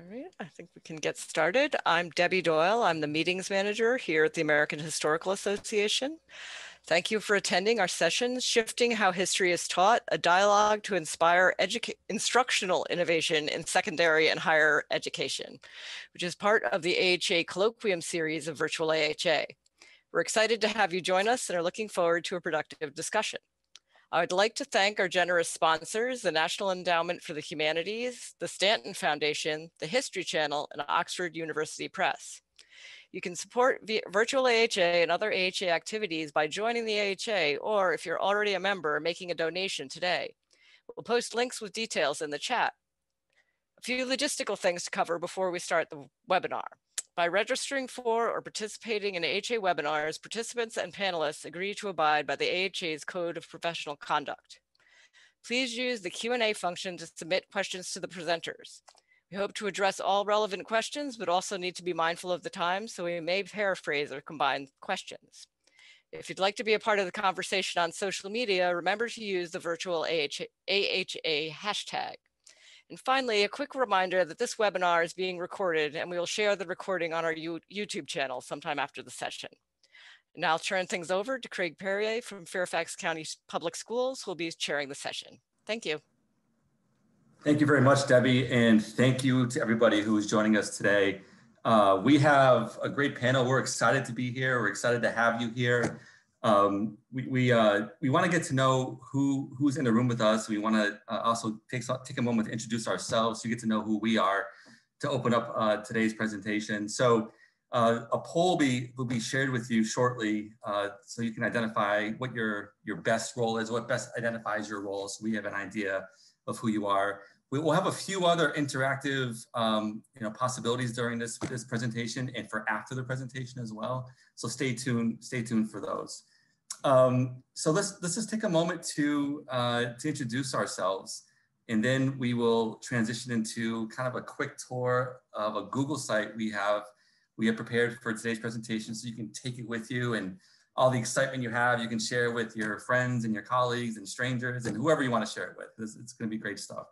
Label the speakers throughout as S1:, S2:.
S1: All right, I think we can get started. I'm Debbie Doyle. I'm the meetings manager here at the American Historical Association. Thank you for attending our session, Shifting How History is Taught, a dialogue to inspire instructional innovation in secondary and higher education, which is part of the AHA Colloquium series of Virtual AHA. We're excited to have you join us and are looking forward to a productive discussion. I would like to thank our generous sponsors, the National Endowment for the Humanities, the Stanton Foundation, the History Channel, and Oxford University Press. You can support virtual AHA and other AHA activities by joining the AHA, or if you're already a member, making a donation today. We'll post links with details in the chat. A few logistical things to cover before we start the webinar. By registering for or participating in AHA webinars, participants and panelists agree to abide by the AHA's Code of Professional Conduct. Please use the Q&A function to submit questions to the presenters. We hope to address all relevant questions, but also need to be mindful of the time, so we may paraphrase or combine questions. If you'd like to be a part of the conversation on social media, remember to use the virtual AHA, AHA hashtag. And finally, a quick reminder that this webinar is being recorded and we will share the recording on our YouTube channel sometime after the session. Now I'll turn things over to Craig Perrier from Fairfax County Public Schools, who will be chairing the session. Thank you.
S2: Thank you very much, Debbie, and thank you to everybody who is joining us today. Uh, we have a great panel. We're excited to be here. We're excited to have you here. Um, we we, uh, we want to get to know who who's in the room with us. We want to uh, also take take a moment to introduce ourselves. So you get to know who we are to open up uh, today's presentation. So uh, a poll be, will be shared with you shortly, uh, so you can identify what your your best role is, what best identifies your role. So we have an idea of who you are. We will have a few other interactive um, you know, possibilities during this, this presentation and for after the presentation as well. So stay tuned, stay tuned for those. Um, so let's, let's just take a moment to, uh, to introduce ourselves and then we will transition into kind of a quick tour of a Google site we have we have prepared for today's presentation so you can take it with you and all the excitement you have you can share with your friends and your colleagues and strangers and whoever you want to share it with. It's, it's going to be great stuff.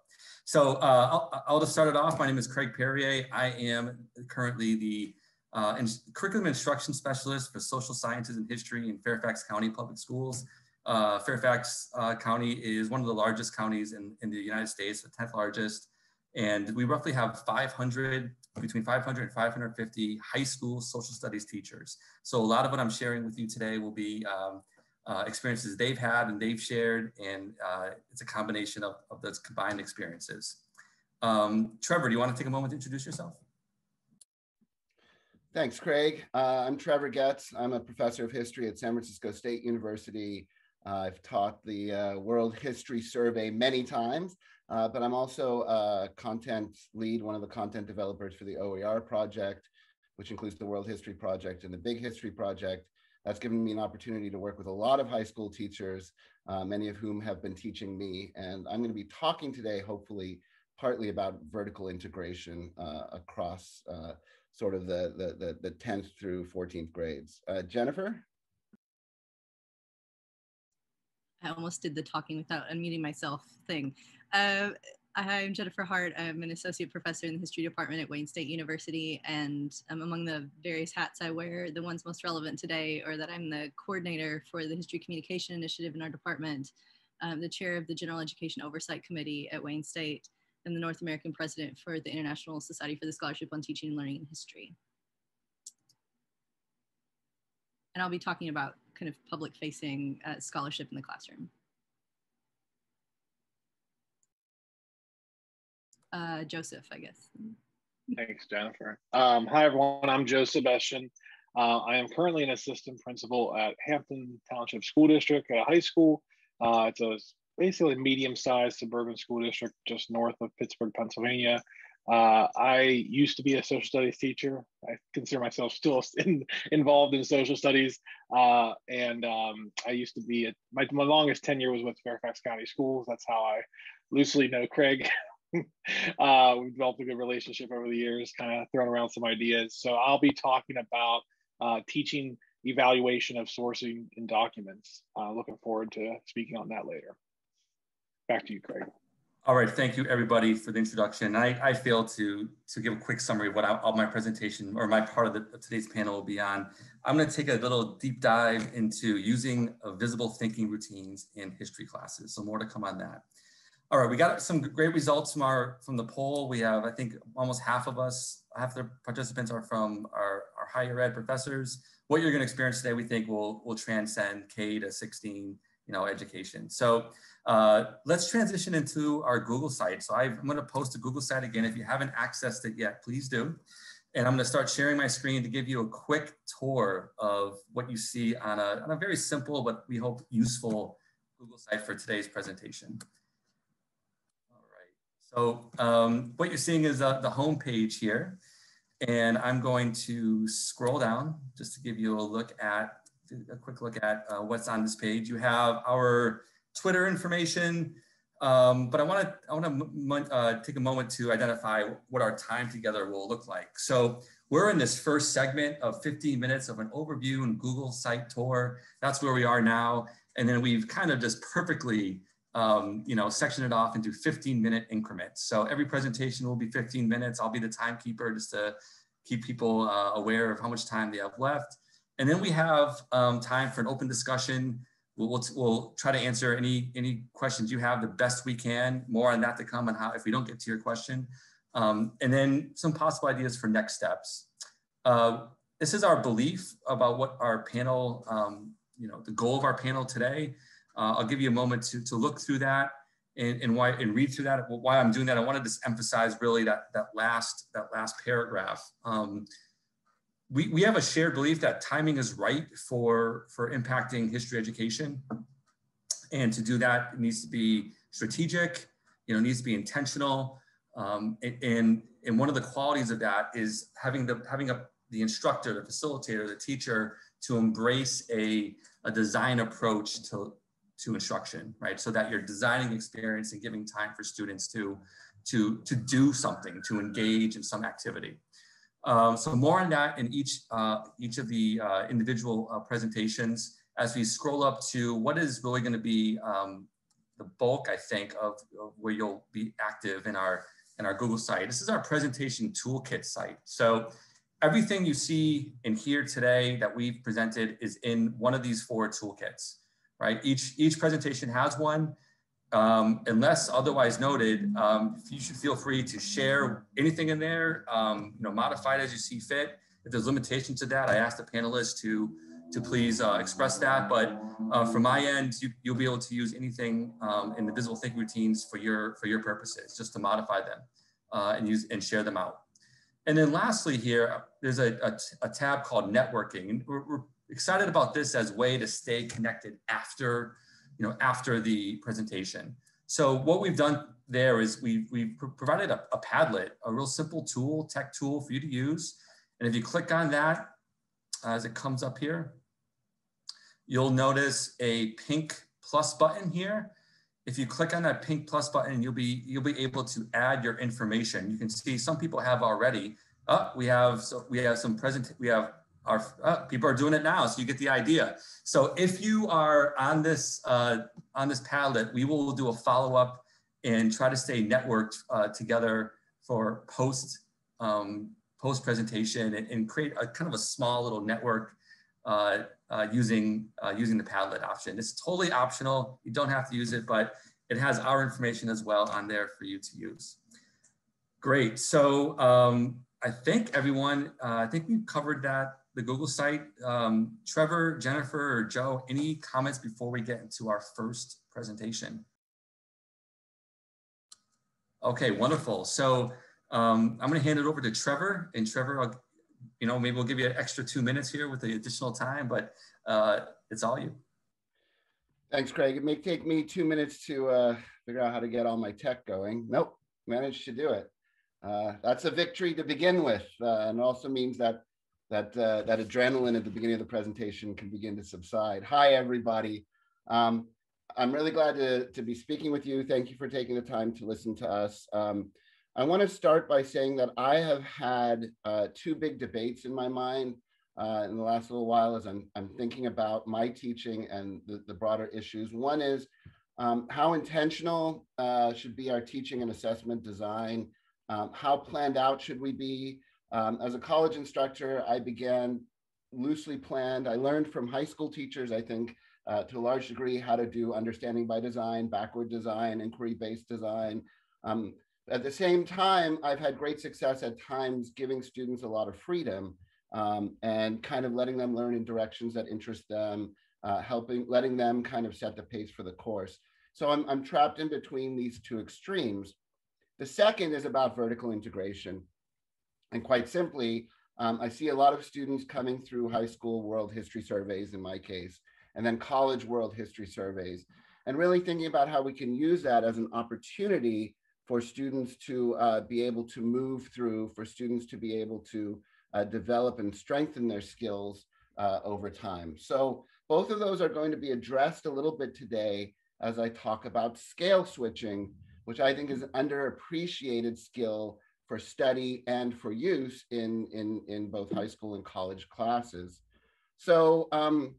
S2: So uh, I'll, I'll, just start it off. My name is Craig Perrier. I am currently the uh, in curriculum instruction specialist for social sciences and history in Fairfax County Public Schools. Uh, Fairfax uh, County is one of the largest counties in, in the United States, the 10th largest. And we roughly have 500, between 500 and 550 high school social studies teachers. So a lot of what I'm sharing with you today will be um, uh, experiences they've had and they've shared, and uh, it's a combination of, of those combined experiences. Um, Trevor, do you want to take a moment to introduce yourself?
S3: Thanks, Craig. Uh, I'm Trevor Getz. I'm a professor of history at San Francisco State University. Uh, I've taught the uh, World History Survey many times, uh, but I'm also a content lead, one of the content developers for the OER project, which includes the World History Project and the Big History Project. That's given me an opportunity to work with a lot of high school teachers, uh, many of whom have been teaching me. And I'm going to be talking today, hopefully, partly about vertical integration uh, across sort of the, the, the, the, 10th through 14th grades. Uh, Jennifer?
S4: I almost did the talking without unmuting myself thing. Uh, I'm Jennifer Hart. I'm an associate professor in the history department at Wayne State University. And um, among the various hats I wear, the ones most relevant today are that I'm the coordinator for the History Communication Initiative in our department, um, the chair of the General Education Oversight Committee at Wayne State, and the North American president for the International Society for the Scholarship on Teaching and Learning in History. And I'll be talking about kind of public facing uh, scholarship in the classroom. Uh, Joseph, I guess.
S5: Thanks, Jennifer. Um, hi, everyone. I'm Joe Sebestyen. Uh, I am currently an assistant principal at Hampton Township School District at a high school. Uh, it's a basically medium-sized suburban school district just north of Pittsburgh, Pennsylvania. Uh, I used to be a social studies teacher. I consider myself still in, involved in social studies. Uh, and um, I used to be, at, my, my longest tenure was with Fairfax County Schools. That's how I loosely know Craig. uh, we've developed a good relationship over the years, kind of thrown around some ideas. So I'll be talking about uh, teaching evaluation of sourcing in documents. Uh, looking forward to speaking on that later. Back to you, Craig.
S2: All right, thank you everybody for the introduction. I, I failed to, to give a quick summary of what I, all my presentation or my part of, the, of today's panel will be on. I'm gonna take a little deep dive into using visible thinking routines in history classes. So more to come on that. All right, we got some great results from our from the poll. We have, I think, almost half of us, half the participants are from our, our higher ed professors. What you're going to experience today, we think, will will transcend K to 16, you know, education. So uh, let's transition into our Google site. So i am going to post a Google site again. If you haven't accessed it yet, please do. And I'm going to start sharing my screen to give you a quick tour of what you see on a, on a very simple but we hope useful Google site for today's presentation. All right. So um, what you're seeing is uh, the home page here. And I'm going to scroll down just to give you a look at, a quick look at uh, what's on this page. You have our Twitter information, um, but I want to I want to uh, take a moment to identify what our time together will look like. So we're in this first segment of 15 minutes of an overview and Google site tour. That's where we are now. And then we've kind of just perfectly um, you know, section it off into 15 minute increments. So every presentation will be 15 minutes. I'll be the timekeeper just to keep people uh, aware of how much time they have left. And then we have um, time for an open discussion. We'll, we'll, we'll, try to answer any, any questions you have the best we can. More on that to come on how, if we don't get to your question. Um, and then some possible ideas for next steps. Uh, this is our belief about what our panel, um, you know, the goal of our panel today uh, I'll give you a moment to, to look through that and, and why and read through that. Why I'm doing that, I wanted to emphasize really that that last that last paragraph. Um, we, we have a shared belief that timing is right for for impacting history education, and to do that it needs to be strategic. You know, needs to be intentional. Um, and and one of the qualities of that is having the having a the instructor, the facilitator, the teacher to embrace a, a design approach to, to instruction, right? So that you're designing experience and giving time for students to, to, to do something, to engage in some activity. Um, so more on that in each, uh, each of the uh, individual uh, presentations as we scroll up to what is really gonna be um, the bulk, I think, of, of, where you'll be active in our, in our Google site. This is our presentation toolkit site. So everything you see in here today that we've presented is in one of these four toolkits right? Each, each presentation has one. Um, unless otherwise noted, um, you should feel free to share anything in there, um, you know, modify it as you see fit. If there's limitations to that, I ask the panelists to, to please uh, express that. But uh, from my end, you, will be able to use anything um, in the visible thinking routines for your, for your purposes, just to modify them uh, and use and share them out. And then lastly here, there's a, a, a tab called networking. We're, we're excited about this as way to stay connected after, you know, after the presentation. So what we've done there is we've, we've provided a, a Padlet, a real simple tool, tech tool for you to use. And if you click on that, uh, as it comes up here, you'll notice a pink plus button here. If you click on that pink plus button, you'll be you'll be able to add your information. You can see some people have already. Oh, we have so we have some present we have our uh, people are doing it now, so you get the idea. So if you are on this uh, on this Padlet, we will do a follow up and try to stay networked uh, together for post um, post presentation and, and, create a kind of a small little network uh, uh, using uh, using the Padlet option. It's totally optional. You don't have to use it, but it has our information as well on there for you to use. Great. So um, I think everyone, I think we've covered that the Google site. Um, Trevor, Jennifer, or Joe, any comments before we get into our first presentation? Okay, wonderful. So um, I'm going to hand it over to Trevor. And Trevor, I'll, you know, maybe we'll give you an extra two minutes here with the additional time, but uh, it's all you.
S3: Thanks, Craig. It may take me two minutes to uh, figure out how to get all my tech going. Nope, managed to do it. Uh, that's a victory to begin with, uh, and also means that that uh, that adrenaline at the beginning of the presentation can begin to subside. Hi, everybody. Um, I'm really glad to, to be speaking with you. Thank you for taking the time to listen to us. Um, I want to start by saying that I have had uh, two big debates in my mind uh, in the last little while as I'm, I'm thinking about my teaching and the, the broader issues. One is Um, how intentional uh, should be our teaching and assessment design? Um, how planned out should we be? Um, as a college instructor, I began loosely planned. I learned from high school teachers, I think, uh, to a large degree, how to do understanding by design, backward design, inquiry-based design. Um, at the same time, I've had great success at times giving students a lot of freedom um, and kind of letting them learn in directions that interest them, uh, helping, letting them kind of set the pace for the course. So I'm, I'm trapped in between these two extremes. The second is about vertical integration. And quite simply, um, I see a lot of students coming through high school world history surveys in my case, and then college world history surveys, and really thinking about how we can use that as an opportunity for students to uh, be able to move through, for students to be able to uh, develop and strengthen their skills uh, over time. So both of those are going to be addressed a little bit today as I talk about scale switching, which I think is an underappreciated skill for study and for use in, in, in both high school and college classes. So um,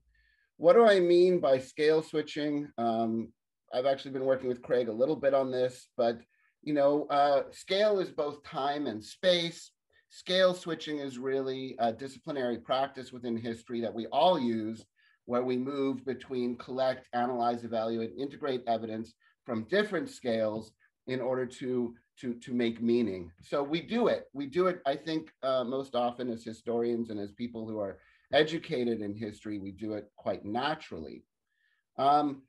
S3: what do I mean by scale switching? Um, I've actually been working with Craig a little bit on this, but you know, uh, scale is both time and space. Scale switching is really a disciplinary practice within history that we all use, where we move between collect, analyze, evaluate, integrate evidence from different scales in order to to, to make meaning. So we do it. We do it, I think, uh, most often as historians and as people who are educated in history, we do it quite naturally. Um,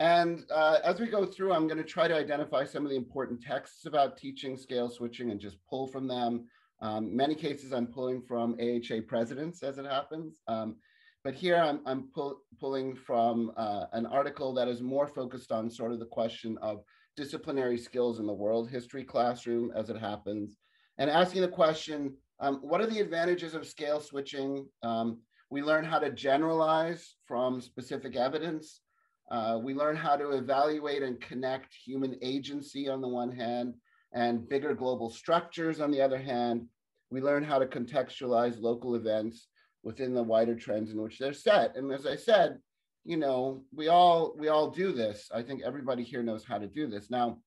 S3: and uh, as we go through, I'm going to try to identify some of the important texts about teaching scale switching and just pull from them. Um, many cases I'm pulling from AHA presidents as it happens. Um, but here I'm, I'm pull, pulling from uh, an article that is more focused on sort of the question of disciplinary skills in the world history classroom as it happens, and asking the question, um, what are the advantages of scale switching? Um, we learn how to generalize from specific evidence. Uh, we learn how to evaluate and connect human agency on the one hand and bigger global structures on the other hand. We learn how to contextualize local events within the wider trends in which they're set. And as I said, you know, we all we all do this. I think everybody here knows how to do this. Now,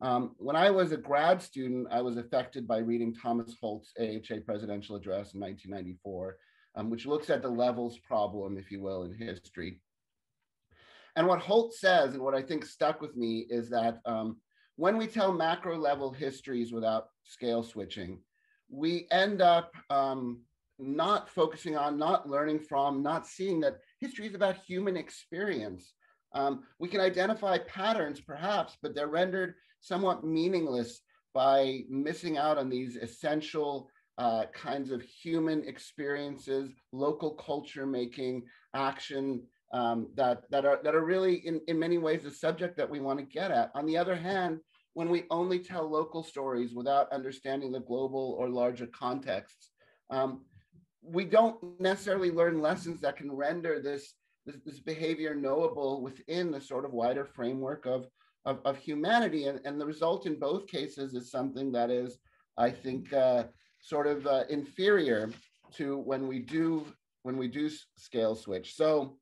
S3: um, when I was a grad student, I was affected by reading Thomas Holt's AHA presidential address in 1994, um, which looks at the levels problem, if you will, in history. And what Holt says, and what I think stuck with me, is that um, when we tell macro level histories without scale switching, we end up um, not focusing on, not learning from, not seeing that history is about human experience. Um, we can identify patterns perhaps, but they're rendered somewhat meaningless by missing out on these essential uh, kinds of human experiences, local culture making, action um, that, that, are, that are really in, in many ways the subject that we want to get at. On the other hand, when we only tell local stories without understanding the global or larger contexts, um, we don't necessarily learn lessons that can render this, this, this behavior knowable within the sort of wider framework of, of, of humanity. And, and the result in both cases is something that is, I think, uh, sort of uh, inferior to when we do when we do scale switch. So,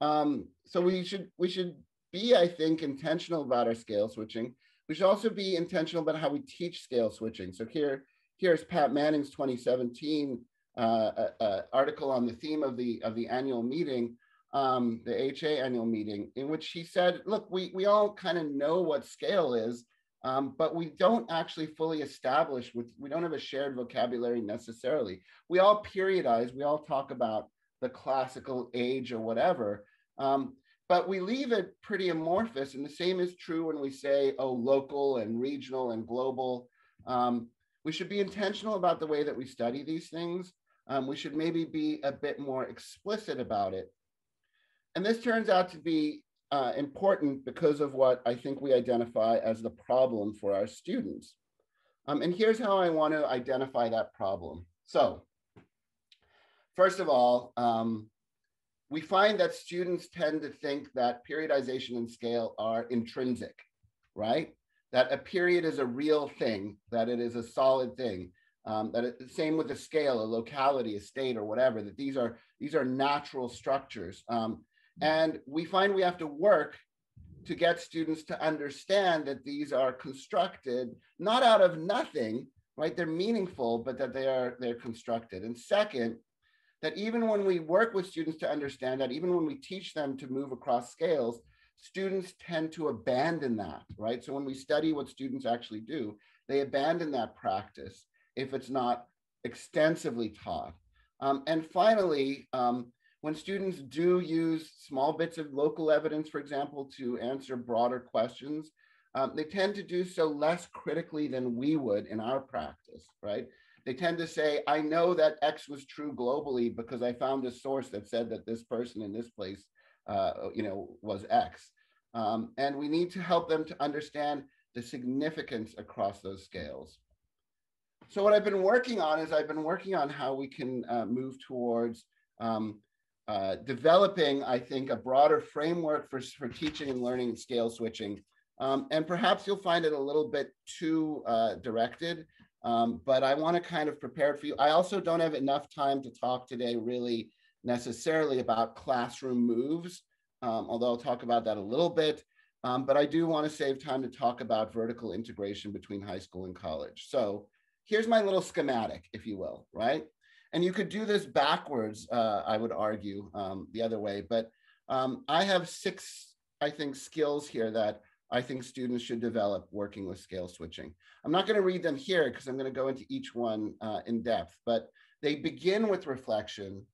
S3: um, so we should we should be, I think, intentional about our scale switching. We should also be intentional about how we teach scale switching. So here, here's Pat Manning's 2017 uh, uh, article on the theme of the of the annual meeting, um, the HA annual meeting, in which he said, "Look, we we all kind of know what scale is, um, but we don't actually fully establish. With we don't have a shared vocabulary necessarily. We all periodize. We all talk about the classical age or whatever." Um, but we leave it pretty amorphous. And the same is true when we say, oh, local and regional and global. Um, we should be intentional about the way that we study these things um, we should maybe be a bit more explicit about it. And this turns out to be uh, important because of what I think we identify as the problem for our students. Um, and here's how I want to identify that problem. So, first of all, um, we find that students tend to think that periodization and scale are intrinsic, right? That a period is a real thing, that it is a solid thing, um, that it, same with a scale, a locality, a state, or whatever. That these are these are natural structures, um, and we find we have to work to get students to understand that these are constructed not out of nothing, right? They're meaningful, but that they are they're constructed. And second, that even when we work with students to understand that, even when we teach them to move across scales, students tend to abandon that, right? So when we study what students actually do, they abandon that practice if it's not extensively taught. Um, and finally, um, when students do use small bits of local evidence, for example, to answer broader questions, um, they tend to do so less critically than we would in our practice, right? They tend to say, I know that X was true globally because I found a source that said that this person in this place, uh, you know, was X. Um, and we need to help them to understand the significance across those scales. So what I've been working on is I've been working on how we can uh, move towards um, uh, developing, I think, a broader framework for, for teaching and learning and scale switching. Um, and perhaps you'll find it a little bit too uh, directed, um, but I want to kind of prepare for you. I also don't have enough time to talk today really necessarily about classroom moves, um, although I'll talk about that a little bit. Um, but I do want to save time to talk about vertical integration between high school and college. So here's my little schematic, if you will, right? And you could do this backwards, uh, I would argue, um, the other way. But um, I have six, I think, skills here that I think students should develop working with scale switching. I'm not going to read them here because I'm going to go into each one uh, in depth, but they begin with reflection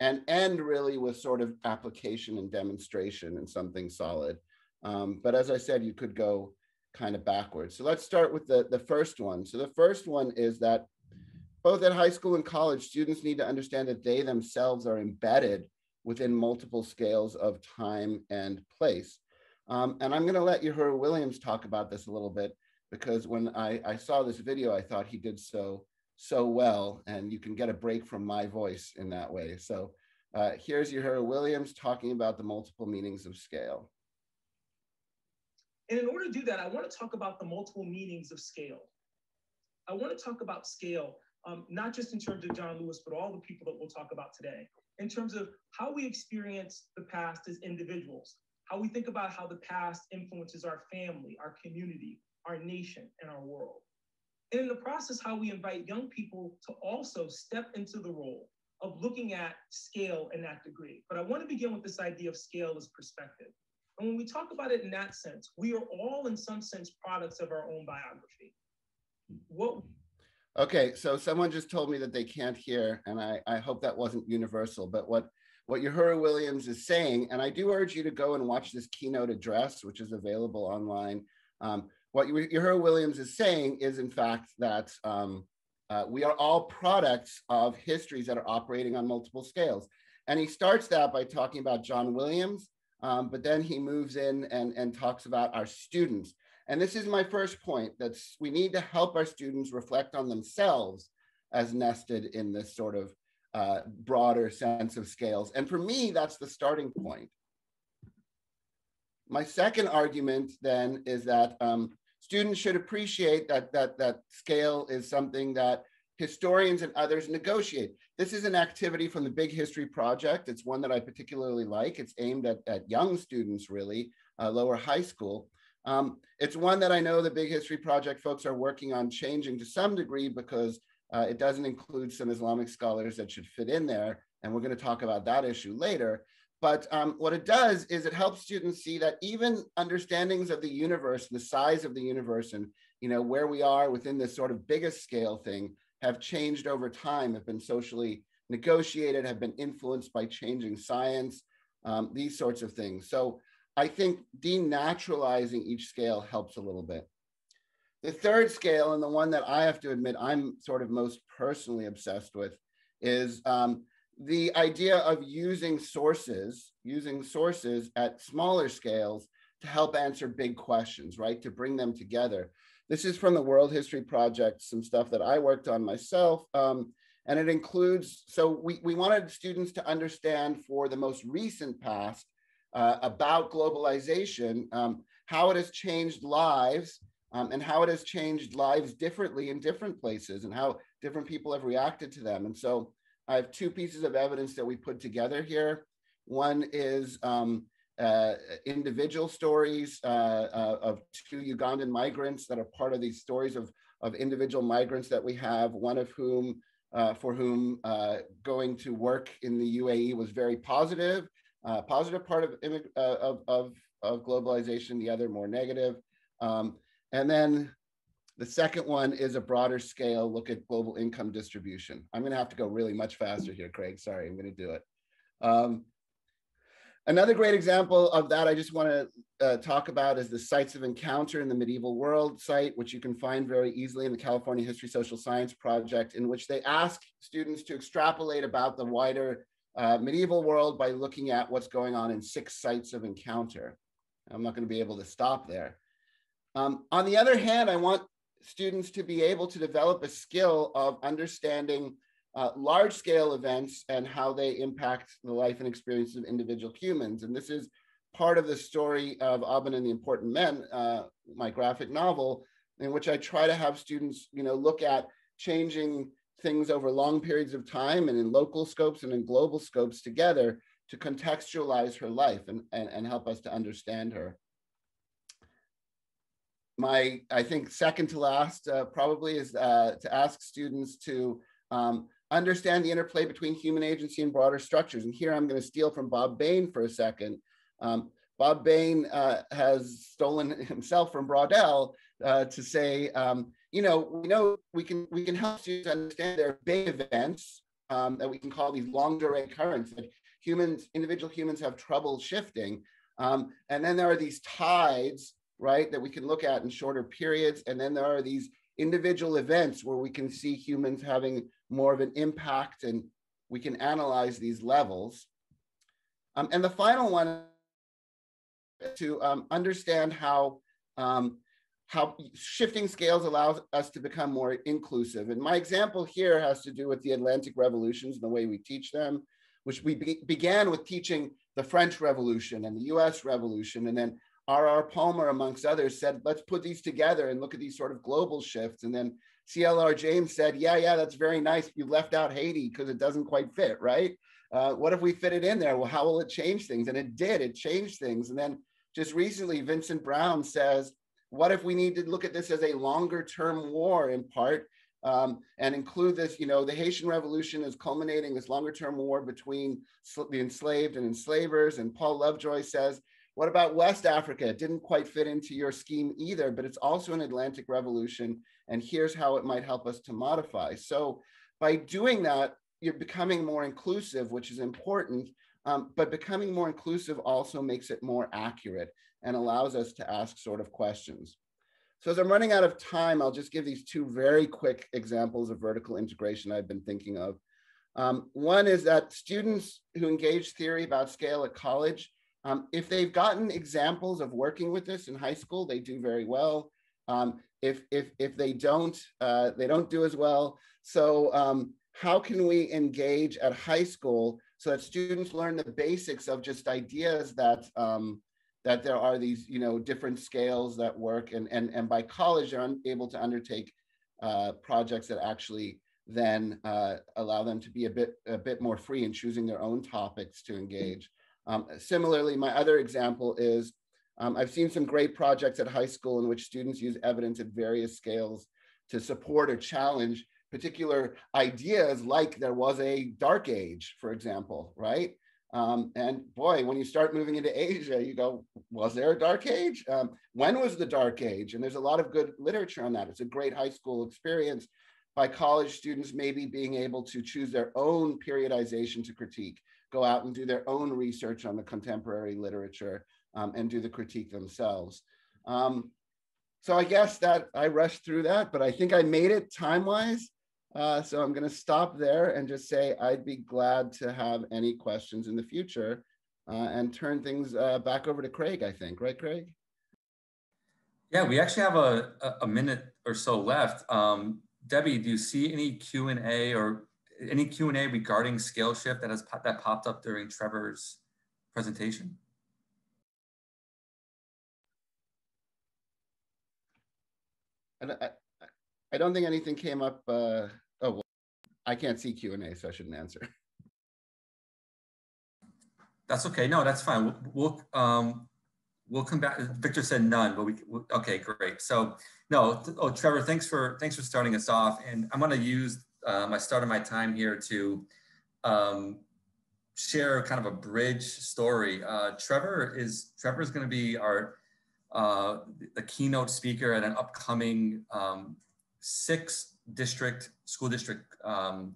S3: and end really with sort of application and demonstration and something solid. Um, but as I said, you could go kind of backwards. So let's start with the, the first one. So the first one is that both at high school and college, students need to understand that they themselves are embedded within multiple scales of time and place. Um, and I'm going to let Yohuru Williams talk about this a little bit because when I, I saw this video, I thought he did so so well, and you can get a break from my voice in that way. So uh, here's Yohuru Williams talking about the multiple meanings of scale.
S6: And in order to do that, I want to talk about the multiple meanings of scale. I want to talk about scale, um, not just in terms of John Lewis, but all the people that we'll talk about today, in terms of how we experience the past as individuals, how we think about how the past influences our family, our community, our nation, and our world. And in the process, how we invite young people to also step into the role of looking at scale in that degree. But I want to begin with this idea of scale as perspective. And when we talk about it in that sense, we are all, in some sense, products of our own biography. What?
S3: Okay, so someone just told me that they can't hear, and I, I hope that wasn't universal. But what what Yohuru Williams is saying, and I do urge you to go and watch this keynote address, which is available online. Um, what Yohuru Williams is saying is, in fact, that um, uh, we are all products of histories that are operating on multiple scales. And he starts that by talking about John Williams, um, but then he moves in and, and talks about our students. And this is my first point that we need to help our students reflect on themselves as nested in this sort of uh, broader sense of scales. And for me, that's the starting point. My second argument then is that um, students should appreciate that, that, that scale is something that historians and others negotiate. This is an activity from the Big History Project. It's one that I particularly like. It's aimed at, at young students, really, uh, lower high school. Um, it's one that I know the Big History Project folks are working on changing to some degree because uh, it doesn't include some Islamic scholars that should fit in there. And we're going to talk about that issue later. But um, what it does is it helps students see that even understandings of the universe, the size of the universe, and you know where we are within this sort of biggest scale thing have changed over time, have been socially negotiated, have been influenced by changing science, um, these sorts of things. So I think denaturalizing each scale helps a little bit. The third scale, and the one that I have to admit I'm sort of most personally obsessed with, is um, the idea of using sources, using sources at smaller scales to help answer big questions, right? To bring them together. This is from the World History Project, some stuff that I worked on myself. Um, and it includes, so we, we wanted students to understand for the most recent past uh, about globalization, um, how it has changed lives um, and how it has changed lives differently in different places and how different people have reacted to them. And so I have two pieces of evidence that we put together here. One is um, uh, individual stories uh, uh, of two Ugandan migrants that are part of these stories of, of individual migrants that we have, one of whom, uh, for whom going to work in the UAE was very positive, positive part of, of, of, of, globalization, the other more negative. Um, and then the second one is a broader scale look at global income distribution. I'm gonna have to go really much faster here, Craig. Sorry, I'm gonna do it. Um, Another great example of that I just want to uh, talk about is the Sites of Encounter in the Medieval World site, which you can find very easily in the California History Social Science Project, in which they ask students to extrapolate about the wider uh, medieval world by looking at what's going on in six sites of encounter. I'm not going to be able to stop there. Um, on the other hand, I want students to be able to develop a skill of understanding uh, large scale events and how they impact the life and experiences of individual humans. And this is part of the story of Abina and the Important Men, uh, my graphic novel, in which I try to have students, you know, look at changing things over long periods of time and in local scopes and in global scopes together to contextualize her life and, and, and help us to understand her. My, I think second to last uh, probably is uh, to ask students to um, understand the interplay between human agency and broader structures. And here I'm going to steal from Bob Bain for a second. Um, Bob Bain uh, has stolen himself from Braudel uh, to say, um, you know, we know we can we can help students understand their big events um, that we can call these longue durée currents that humans, individual humans, have trouble shifting, um, and then there are these tides, right, that we can look at in shorter periods, and then there are these individual events where we can see humans having more of an impact and we can analyze these levels. Um, and the final one to um, understand how, um, how shifting scales allows us to become more inclusive. And my example here has to do with the Atlantic revolutions and the way we teach them, which we be began with teaching the French Revolution and the US Revolution. And then R.R. Palmer, amongst others, said, let's put these together and look at these sort of global shifts. And then CLR James said, yeah, yeah, that's very nice. You left out Haiti because it doesn't quite fit, right? Uh, what if we fit it in there? Well, how will it change things? And it did, it changed things. And then just recently, Vincent Brown says, what if we need to look at this as a longer term war in part um, and include this, you know, the Haitian Revolution is culminating this longer term war between the enslaved and enslavers. And Paul Lovejoy says, what about West Africa? It didn't quite fit into your scheme either, but it's also an Atlantic Revolution. And here's how it might help us to modify. So by doing that, you're becoming more inclusive, which is important. Um, but becoming more inclusive also makes it more accurate and allows us to ask sort of questions. So as I'm running out of time, I'll just give these two very quick examples of vertical integration I've been thinking of. Um, one is that students who engage theory about scale at college um, if they've gotten examples of working with this in high school, they do very well. Um, if, if, if they don't, uh, they don't do as well. So um, how can we engage at high school so that students learn the basics of just ideas that, um, that there are these you know, different scales that work and, and, and by college they're able to undertake uh, projects that actually then uh, allow them to be a bit, a bit more free in choosing their own topics to engage. Um, similarly, my other example is um, I've seen some great projects at high school in which students use evidence at various scales to support or challenge particular ideas like there was a dark age, for example, right? Um, and boy, when you start moving into Asia, you go, was there a dark age? Um, when was the dark age? And there's a lot of good literature on that. It's a great high school experience by college students maybe being able to choose their own periodization to critique go out and do their own research on the contemporary literature um, and do the critique themselves. Um, so I guess that I rushed through that, but I think I made it time-wise. Uh, so I'm going to stop there and just say I'd be glad to have any questions in the future uh, and turn things uh, back over to Craig, I think. Right, Craig?
S2: Yeah, we actually have a, a minute or so left. Um, Debbie, do you see any Q&A or any Q&A regarding scale shift that has that popped up during Trevor's presentation?
S3: I, I don't think anything came up. Uh, oh, well, I can't see Q&A, so I shouldn't answer.
S2: That's okay. No, that's fine. We'll, we'll, um, we'll come back. Victor said none, but we, we okay, great. So no, oh, Trevor, thanks for, thanks for starting us off. And I'm going to use um, I started my time here to um, share kind of a bridge story. Uh, Trevor is Trevor is going to be our uh, the keynote speaker at an upcoming um, six district school district um,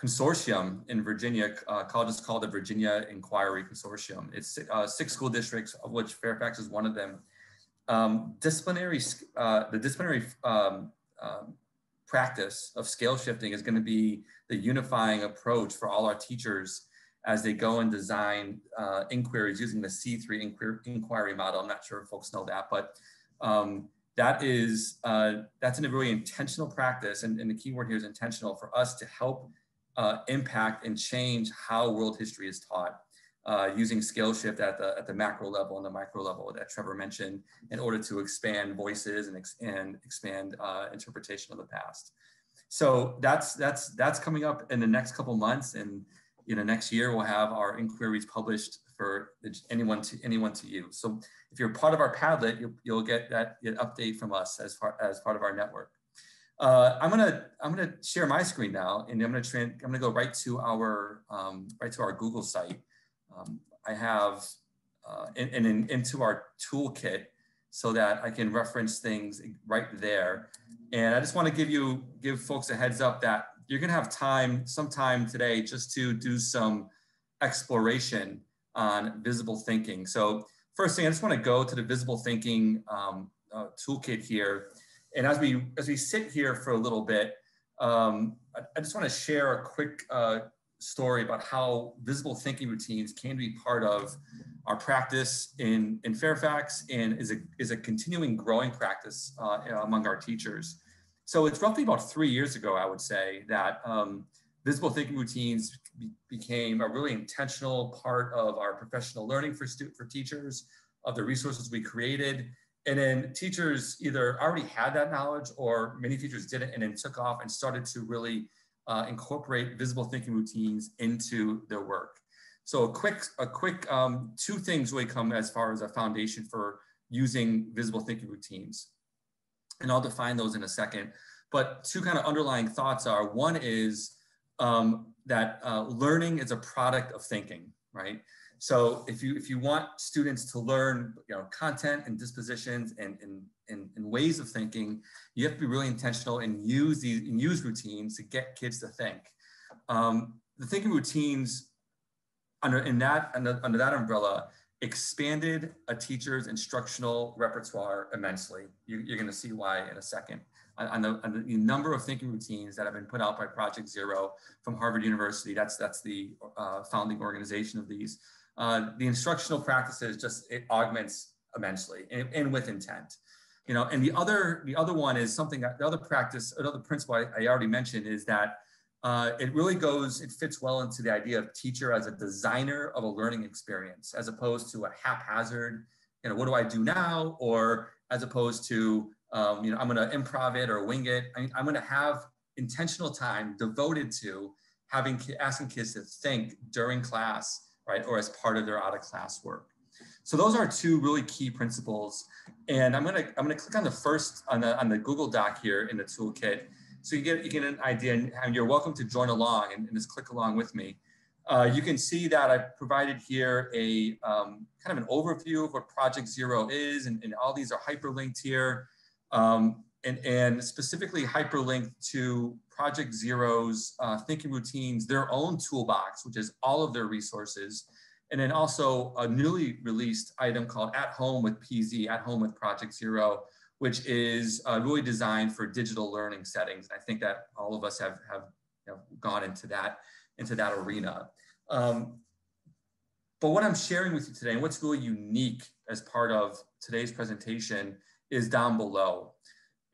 S2: consortium in Virginia uh, called just called the Virginia Inquiry Consortium. It's uh, six school districts, of which Fairfax is one of them. Um, disciplinary, uh, the disciplinary um, um, practice of scale shifting is going to be the unifying approach for all our teachers as they go and design uh, inquiries using the C3 inquiry, inquiry model. I'm not sure if folks know that, but um, that is, uh, that's a really intentional practice. And, and, the key word here is intentional for us to help uh, impact and change how world history is taught. Uh, using scale shift at the, at the macro level and the micro level that Trevor mentioned in order to expand voices and, ex and expand uh, interpretation of the past. So that's, that's, that's coming up in the next couple months. And you know, next year we'll have our inquiries published for anyone to anyone to use. So if you're part of our Padlet, you'll, you'll get that update from us as, far, as part of our network. Uh, I'm gonna I'm gonna share my screen now, and I'm gonna I'm gonna go right to our um, right to our Google site. Um, I have uh, and in, into our toolkit so that I can reference things right there. And I just want to give you give folks a heads up that you're going to have time sometime today just to do some exploration on visible thinking. So first thing, I just want to go to the visible thinking um, uh, toolkit here. And as we as we sit here for a little bit, um, I, I, just want to share a quick uh, story about how visible thinking routines can be part of our practice in, in Fairfax and is a, is a continuing growing practice uh, among our teachers. So it's roughly about three years ago, I would say, that um, visible thinking routines be, became a really intentional part of our professional learning for, for teachers, of the resources we created. And then teachers either already had that knowledge or many teachers didn't and then took off and started to really uh, incorporate visible thinking routines into their work. So a quick, a quick um, two things really come as far as a foundation for using visible thinking routines. And I'll define those in a second. But two kind of underlying thoughts are, one is um, that uh, learning is a product of thinking, right? So if you if you want students to learn you know content and dispositions and, and, and, and, ways of thinking, you have to be really intentional and use these and use routines to get kids to think. Um, the thinking routines under in that under, under that umbrella expanded a teacher's instructional repertoire immensely. You, are going to see why in a second. On the, on the, number of thinking routines that have been put out by Project Zero from Harvard University, that's that's the uh, founding organization of these uh, the instructional practices just it augments immensely and, and, with intent. You know and the other the other one is something that the other practice another principle I, I already mentioned is that uh, it really goes it fits well into the idea of teacher as a designer of a learning experience as opposed to a haphazard you know what do i do now? Or as opposed to um, you know i'm going to improv it or wing it. I i'm going to have intentional time devoted to having asking kids to think during class right? Or as part of their out of class work. So those are two really key principles. And I'm gonna I'm gonna click on the first on the on the Google Doc here in the toolkit. So you get you get an idea and you're welcome to join along and, and just click along with me. Uh, you can see that I've provided here a um, kind of an overview of what Project Zero is, and, and all these are hyperlinked here, um, and, and specifically hyperlinked to Project Zero's uh, thinking routines, their own toolbox, which is all of their resources. And then also a newly released item called At Home with PZ, At Home with Project Zero, which is uh, really designed for digital learning settings. I think that all of us have, have you know, gone into that, into that arena. Um, but what I'm sharing with you today and what's really unique as part of today's presentation is down below.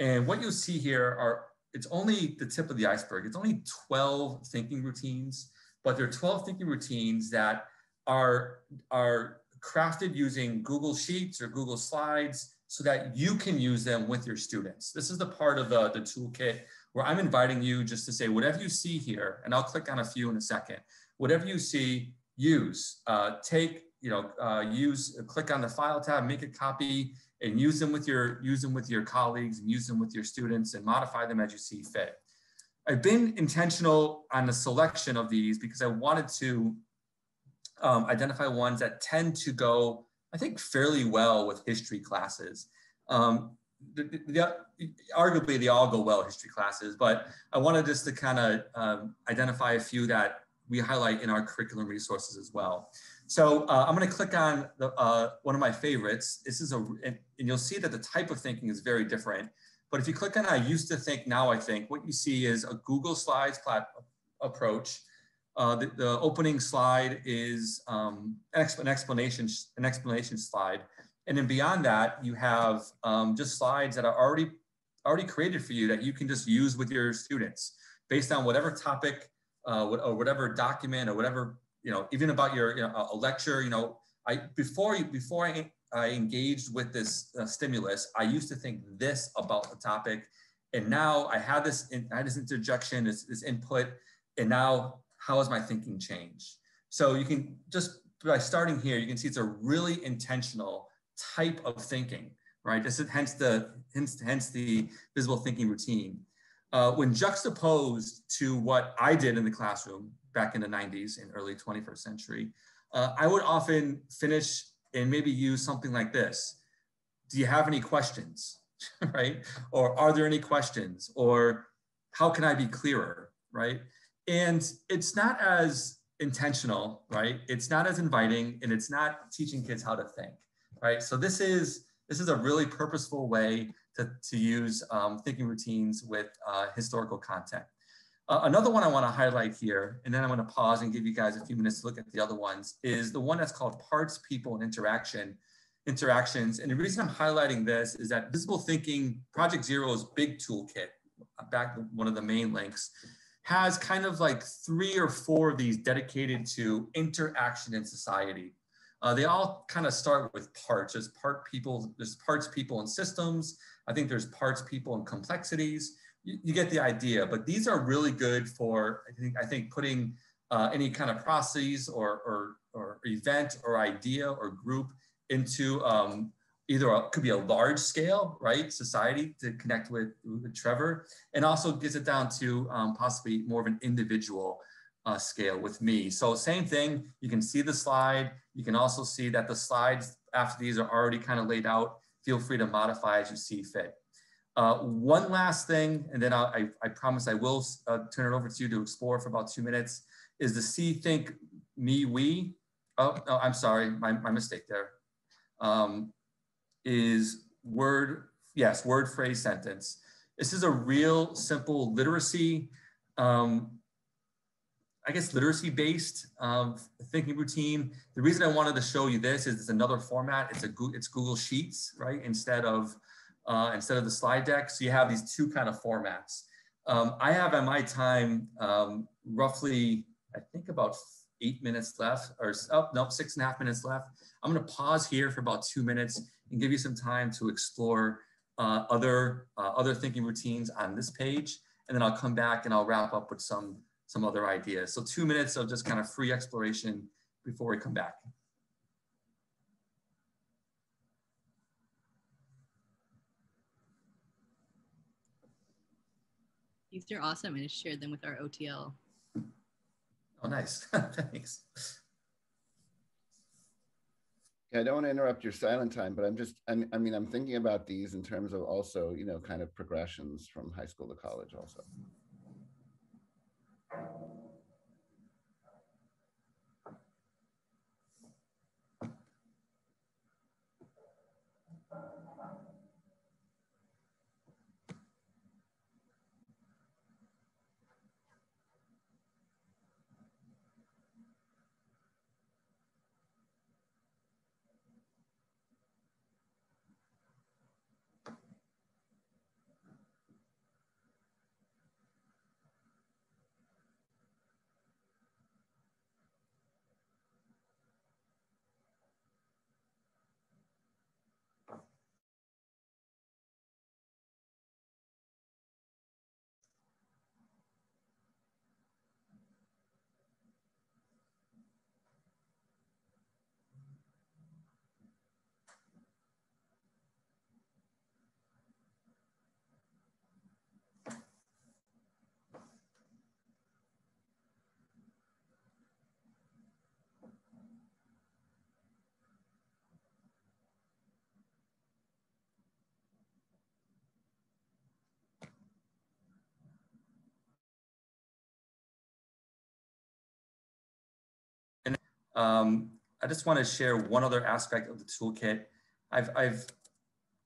S2: And what you'll see here are it's only the tip of the iceberg. It's only 12 thinking routines, but they're 12 thinking routines that are, are crafted using Google Sheets or Google Slides so that you can use them with your students. This is the part of the, the toolkit where I'm inviting you just to say, whatever you see here, and I'll click on a few in a second, whatever you see, use. Uh, take, you know, uh, use, click on the file tab, make a copy and use them with your, use them with your colleagues and use them with your students and modify them as you see fit. I've been intentional on the selection of these because I wanted to um, identify ones that tend to go, I think, fairly well with history classes. Um, the, the, arguably, they all go well history classes, but I wanted just to kind of um, identify a few that we highlight in our curriculum resources as well. So uh, I'm going to click on the, uh, one of my favorites. This is a, and, and you'll see that the type of thinking is very different. But if you click on I used to think, now I think, what you see is a Google Slides plat approach. Uh, the, the, opening slide is um, an, explanation, an explanation slide. And then beyond that, you have um, just slides that are already, already created for you that you can just use with your students based on whatever topic uh, or whatever document or whatever, you know, even about your, you know, a lecture, you know, I, before you, before I, I engaged with this uh, stimulus, I used to think this about the topic. And now I had this, in, I had this interjection, this, this input, and now how has my thinking changed? So you can just, by starting here, you can see it's a really intentional type of thinking, right? This is hence the, hence, hence the visible thinking routine. Uh, when juxtaposed to what I did in the classroom back in the 90s and early 21st century, uh, I would often finish and maybe use something like this. Do you have any questions, right? Or are there any questions? Or how can I be clearer, right? And it's not as intentional, right? It's not as inviting and it's not teaching kids how to think, right? So this is, this is a really purposeful way to, to use um, thinking routines with uh, historical content. Uh, another one I want to highlight here, and then I'm going to pause and give you guys a few minutes to look at the other ones, is the one that's called parts, people, and interaction interactions. And the reason I'm highlighting this is that Visible Thinking Project Zero's big toolkit, back one of the main links, has kind of like three or four of these dedicated to interaction in society. Uh, they all kind of start with parts. There's part people, there's parts, people, and systems. I think there's parts, people, and complexities. You, you get the idea, but these are really good for, I think, I think putting uh, any kind of process or, or, or event or idea or group into um, either a, could be a large scale, right, society to connect with, with Trevor, and also gets it down to um, possibly more of an individual uh, scale with me. So same thing, you can see the slide. You can also see that the slides after these are already kind of laid out. Feel free to modify as you see fit. Uh, one last thing, and then I'll, i I, promise I will uh, turn it over to you to explore for about two minutes, is the see, think, me, we. Oh, no, I'm sorry, my, my mistake there. Um, is word, yes, word, phrase, sentence. This is a real simple literacy um, I guess, literacy based um, thinking routine. The reason I wanted to show you this is it's another format. It's a it's Google Sheets, right? Instead of uh, instead of the slide deck. So you have these two kind of formats. Um, I have at my time um, roughly, I think about eight minutes left, or oh, no, six and a half minutes left. I'm going to pause here for about two minutes and give you some time to explore uh, other uh, other thinking routines on this page, and then I'll come back and I'll wrap up with some some other ideas. So two minutes of just kind of free exploration before we come back.
S4: These are awesome. I just shared them with our OTL.
S2: Oh, nice. Thanks.
S3: I don't want to interrupt your silent time, but I'm just, I mean, I'm thinking about these in terms of also, you know, kind of progressions from high school to college also.
S2: Um, I just want to share one other aspect of the toolkit. I've, I've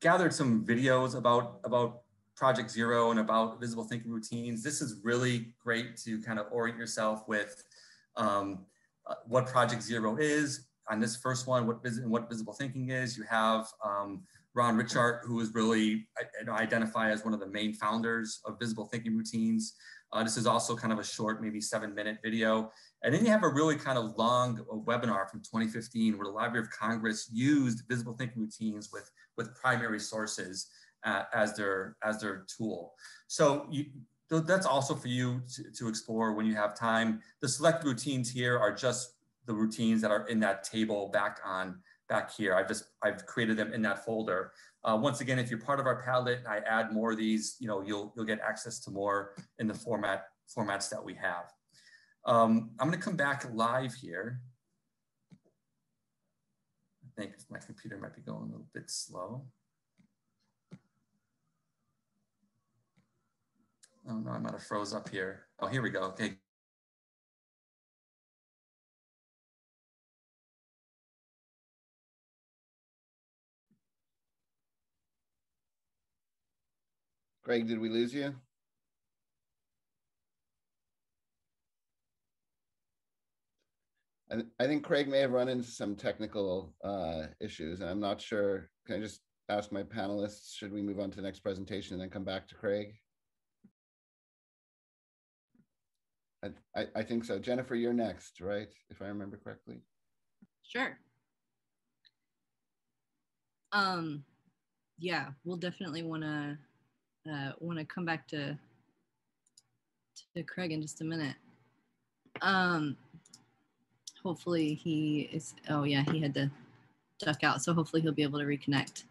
S2: gathered some videos about, about Project Zero and about visible thinking routines. This is really great to kind of orient yourself with um, uh, what Project Zero is. On this first one, what, vis what visible thinking is, you have um, Ron Ritchhart, who is really identified as one of the main founders of visible thinking routines. Uh, this is also kind of a short, maybe seven minute video. And then you have a really kind of long uh, webinar from 2015 where the Library of Congress used visible thinking routines with, with primary sources uh, as, their, as their tool. So you, that's also for you to, to explore when you have time. The select routines here are just the routines that are in that table back on back here. I've just, I've created them in that folder. Uh, once again, if you're part of our Padlet, I add more of these, you know, you'll, you'll get access to more in the format formats that we have. Um, I'm gonna come back live here. I think my computer might be going a little bit slow. Oh no, I might have froze up here. Oh, here we go. Okay,
S3: Craig, did we lose you? I, I think Craig may have run into some technical uh, issues, and I'm not sure. Can I just ask my panelists, should we move on to the next presentation and then come back to Craig? I, I, I think so. Jennifer, you're next, right? If I remember correctly.
S4: Sure. Um, yeah, we'll definitely want to uh, want to come back to to Craig in just a minute. Um, hopefully he is. Oh yeah, he had to duck out, so hopefully he'll be able to reconnect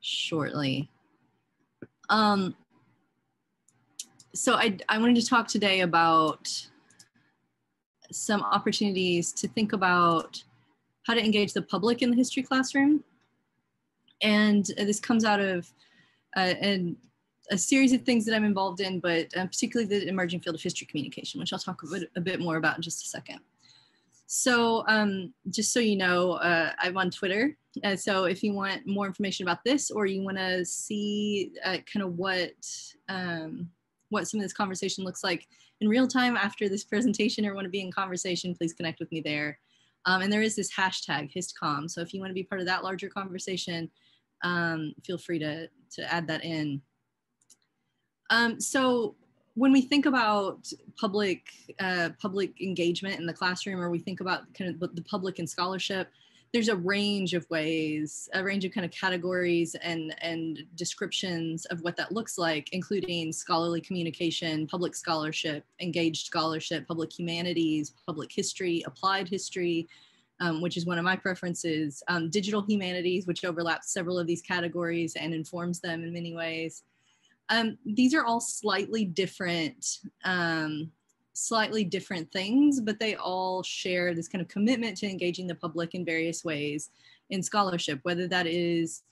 S4: shortly. Um, so I I wanted to talk today about some opportunities to think about how to engage the public in the history classroom. And this comes out of uh, a series of things that I'm involved in, but uh, particularly the emerging field of history communication, which I'll talk a bit, a bit more about in just a second. So um, just so you know, uh, I'm on Twitter. So if you want more information about this or you want to see uh, kind of what, um, what some of this conversation looks like in real time after this presentation or want to be in conversation, please connect with me there. Um, and there is this hashtag HistCom. So if you want to be part of that larger conversation, um, feel free to, to add that in. Um, so when we think about public uh, public engagement in the classroom, or we think about kind of the public and scholarship, there's a range of ways, a range of kind of categories and and descriptions of what that looks like, including scholarly communication, public scholarship, engaged scholarship, public humanities, public history, applied history, um, which is one of my preferences, um, digital humanities, which overlaps several of these categories and informs them in many ways. Um, these are all slightly different, um, slightly different things, but they all share this kind of commitment to engaging the public in various ways in scholarship, whether that is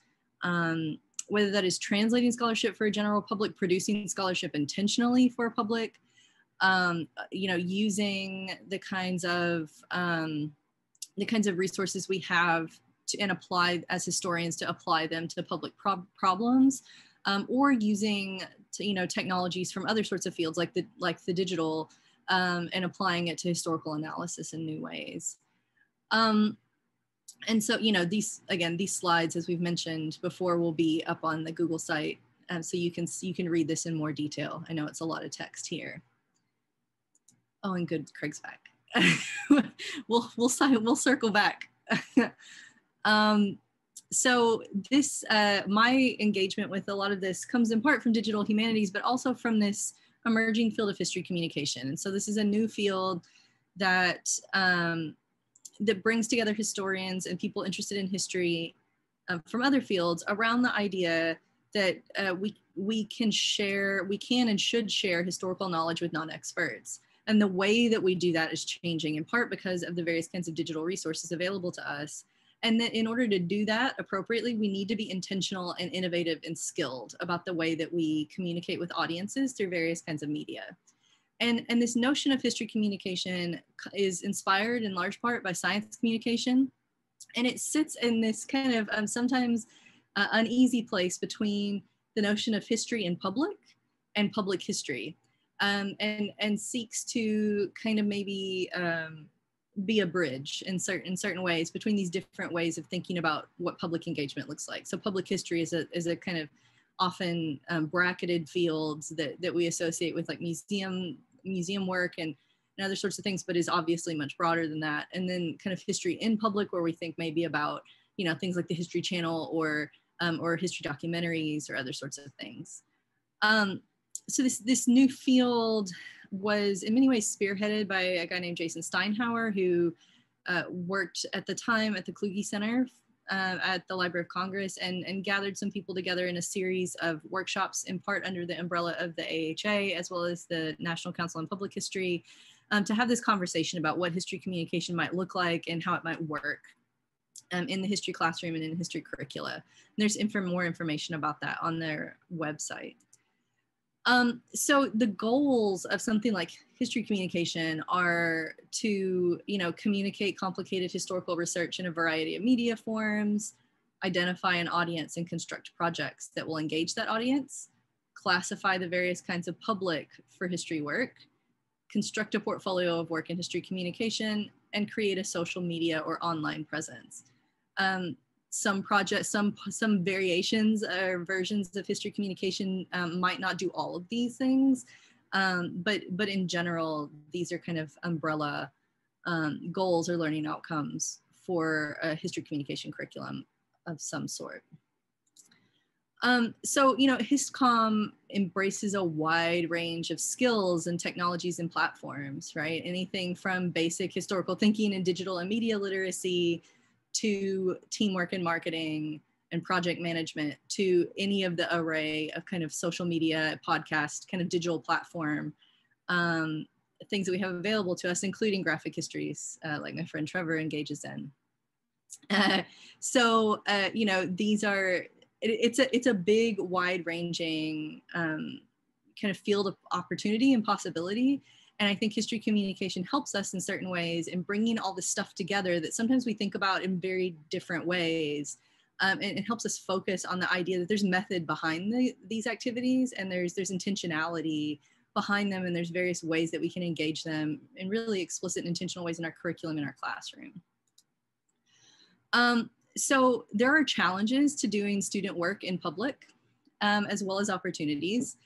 S4: um, whether that is translating scholarship for a general public, producing scholarship intentionally for a public, um, you know, using the kinds of um, the kinds of resources we have to, and apply as historians to apply them to public pro problems um, or using to, you know technologies from other sorts of fields like the like the digital um, and applying it to historical analysis in new ways. Um, and so you know these again these slides as we've mentioned before will be up on the google site um, so you can you can read this in more detail. I know it's a lot of text here. Oh and good craig's back. We'll we'll we'll circle back. um, so this uh, my engagement with a lot of this comes in part from digital humanities, but also from this emerging field of history communication. And so this is a new field that um, that brings together historians and people interested in history um, from other fields around the idea that uh, we we can share, we can and should share historical knowledge with non-experts. And the way that we do that is changing in part because of the various kinds of digital resources available to us. And that in order to do that appropriately, we need to be intentional and innovative and skilled about the way that we communicate with audiences through various kinds of media. and, and this notion of history communication is inspired in large part by science communication. And it sits in this kind of um, sometimes uh, uneasy place between the notion of history in public and public history um, and, and seeks to kind of maybe um, be a bridge in certain in certain ways between these different ways of thinking about what public engagement looks like. So public history is a, is a kind of often um, bracketed fields that, that we associate with like museum museum work and, and other sorts of things, but is obviously much broader than that. And then kind of history in public, where we think maybe about, you know, things like the History Channel or um, or history documentaries or other sorts of things. Um, so this this new field was in many ways spearheaded by a guy named Jason Steinhauer, who uh, worked at the time at the Kluge Center uh, at the Library of Congress and, and gathered some people together in a series of workshops, in part under the umbrella of the AHA, as well as the National Council on Public History, um, to have this conversation about what history communication might look like and how it might work um, in the history classroom and in history curricula. And there's inf more information about that on their website. Um, so the goals of something like history communication are to, you know, communicate complicated historical research in a variety of media forms, identify an audience and construct projects that will engage that audience, classify the various kinds of public for history work, construct a portfolio of work in history communication, and create a social media or online presence. Um, some projects, some some variations or versions of history communication um, might not do all of these things, um, but but in general, these are kind of umbrella um, goals or learning outcomes for a history communication curriculum of some sort. Um, so, you know, HISCOM embraces a wide range of skills and technologies and platforms, right? Anything from basic historical thinking and digital and media literacy to teamwork and marketing and project management to any of the array of kind of social media, podcast, kind of digital platform um, things that we have available to us, including graphic histories, uh, like my friend Trevor engages in. Uh, so, uh, you know, these are, it, it's, a, it's a big, wide ranging um, kind of field of opportunity and possibility and I think history communication helps us in certain ways in bringing all this stuff together that sometimes we think about in very different ways. Um, and it helps us focus on the idea that there's method behind the, these activities and there's, there's intentionality behind them and there's various ways that we can engage them in really explicit and intentional ways in our curriculum in our classroom. Um, so there are challenges to doing student work in public um, as well as opportunities.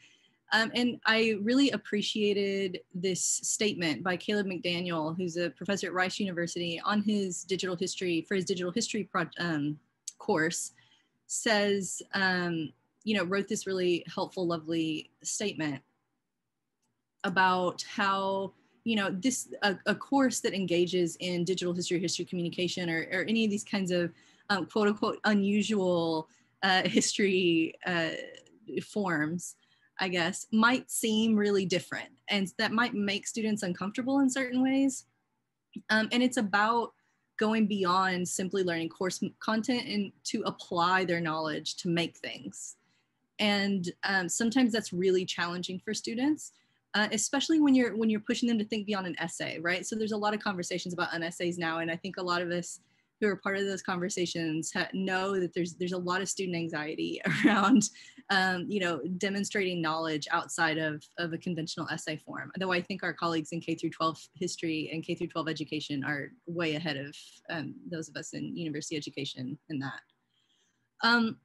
S4: Um, and I really appreciated this statement by Caleb McDaniel, who's a professor at Rice University on his digital history, for his digital history um, course, says, um, you know, wrote this really helpful, lovely statement about how, you know, this, a, a course that engages in digital history, history communication, or, or any of these kinds of um, quote unquote unusual uh, history uh, forms I guess, might seem really different. And that might make students uncomfortable in certain ways. Um, and it's about going beyond simply learning course content and to apply their knowledge to make things. And um, sometimes that's really challenging for students, uh, especially when you're when you're pushing them to think beyond an essay, right? So there's a lot of conversations about essays now, and I think a lot of us who are part of those conversations know that there's there's a lot of student anxiety around um, you know demonstrating knowledge outside of, of a conventional essay form though i think our colleagues in k through 12 history and k through 12 education are way ahead of um, those of us in university education in that. Um,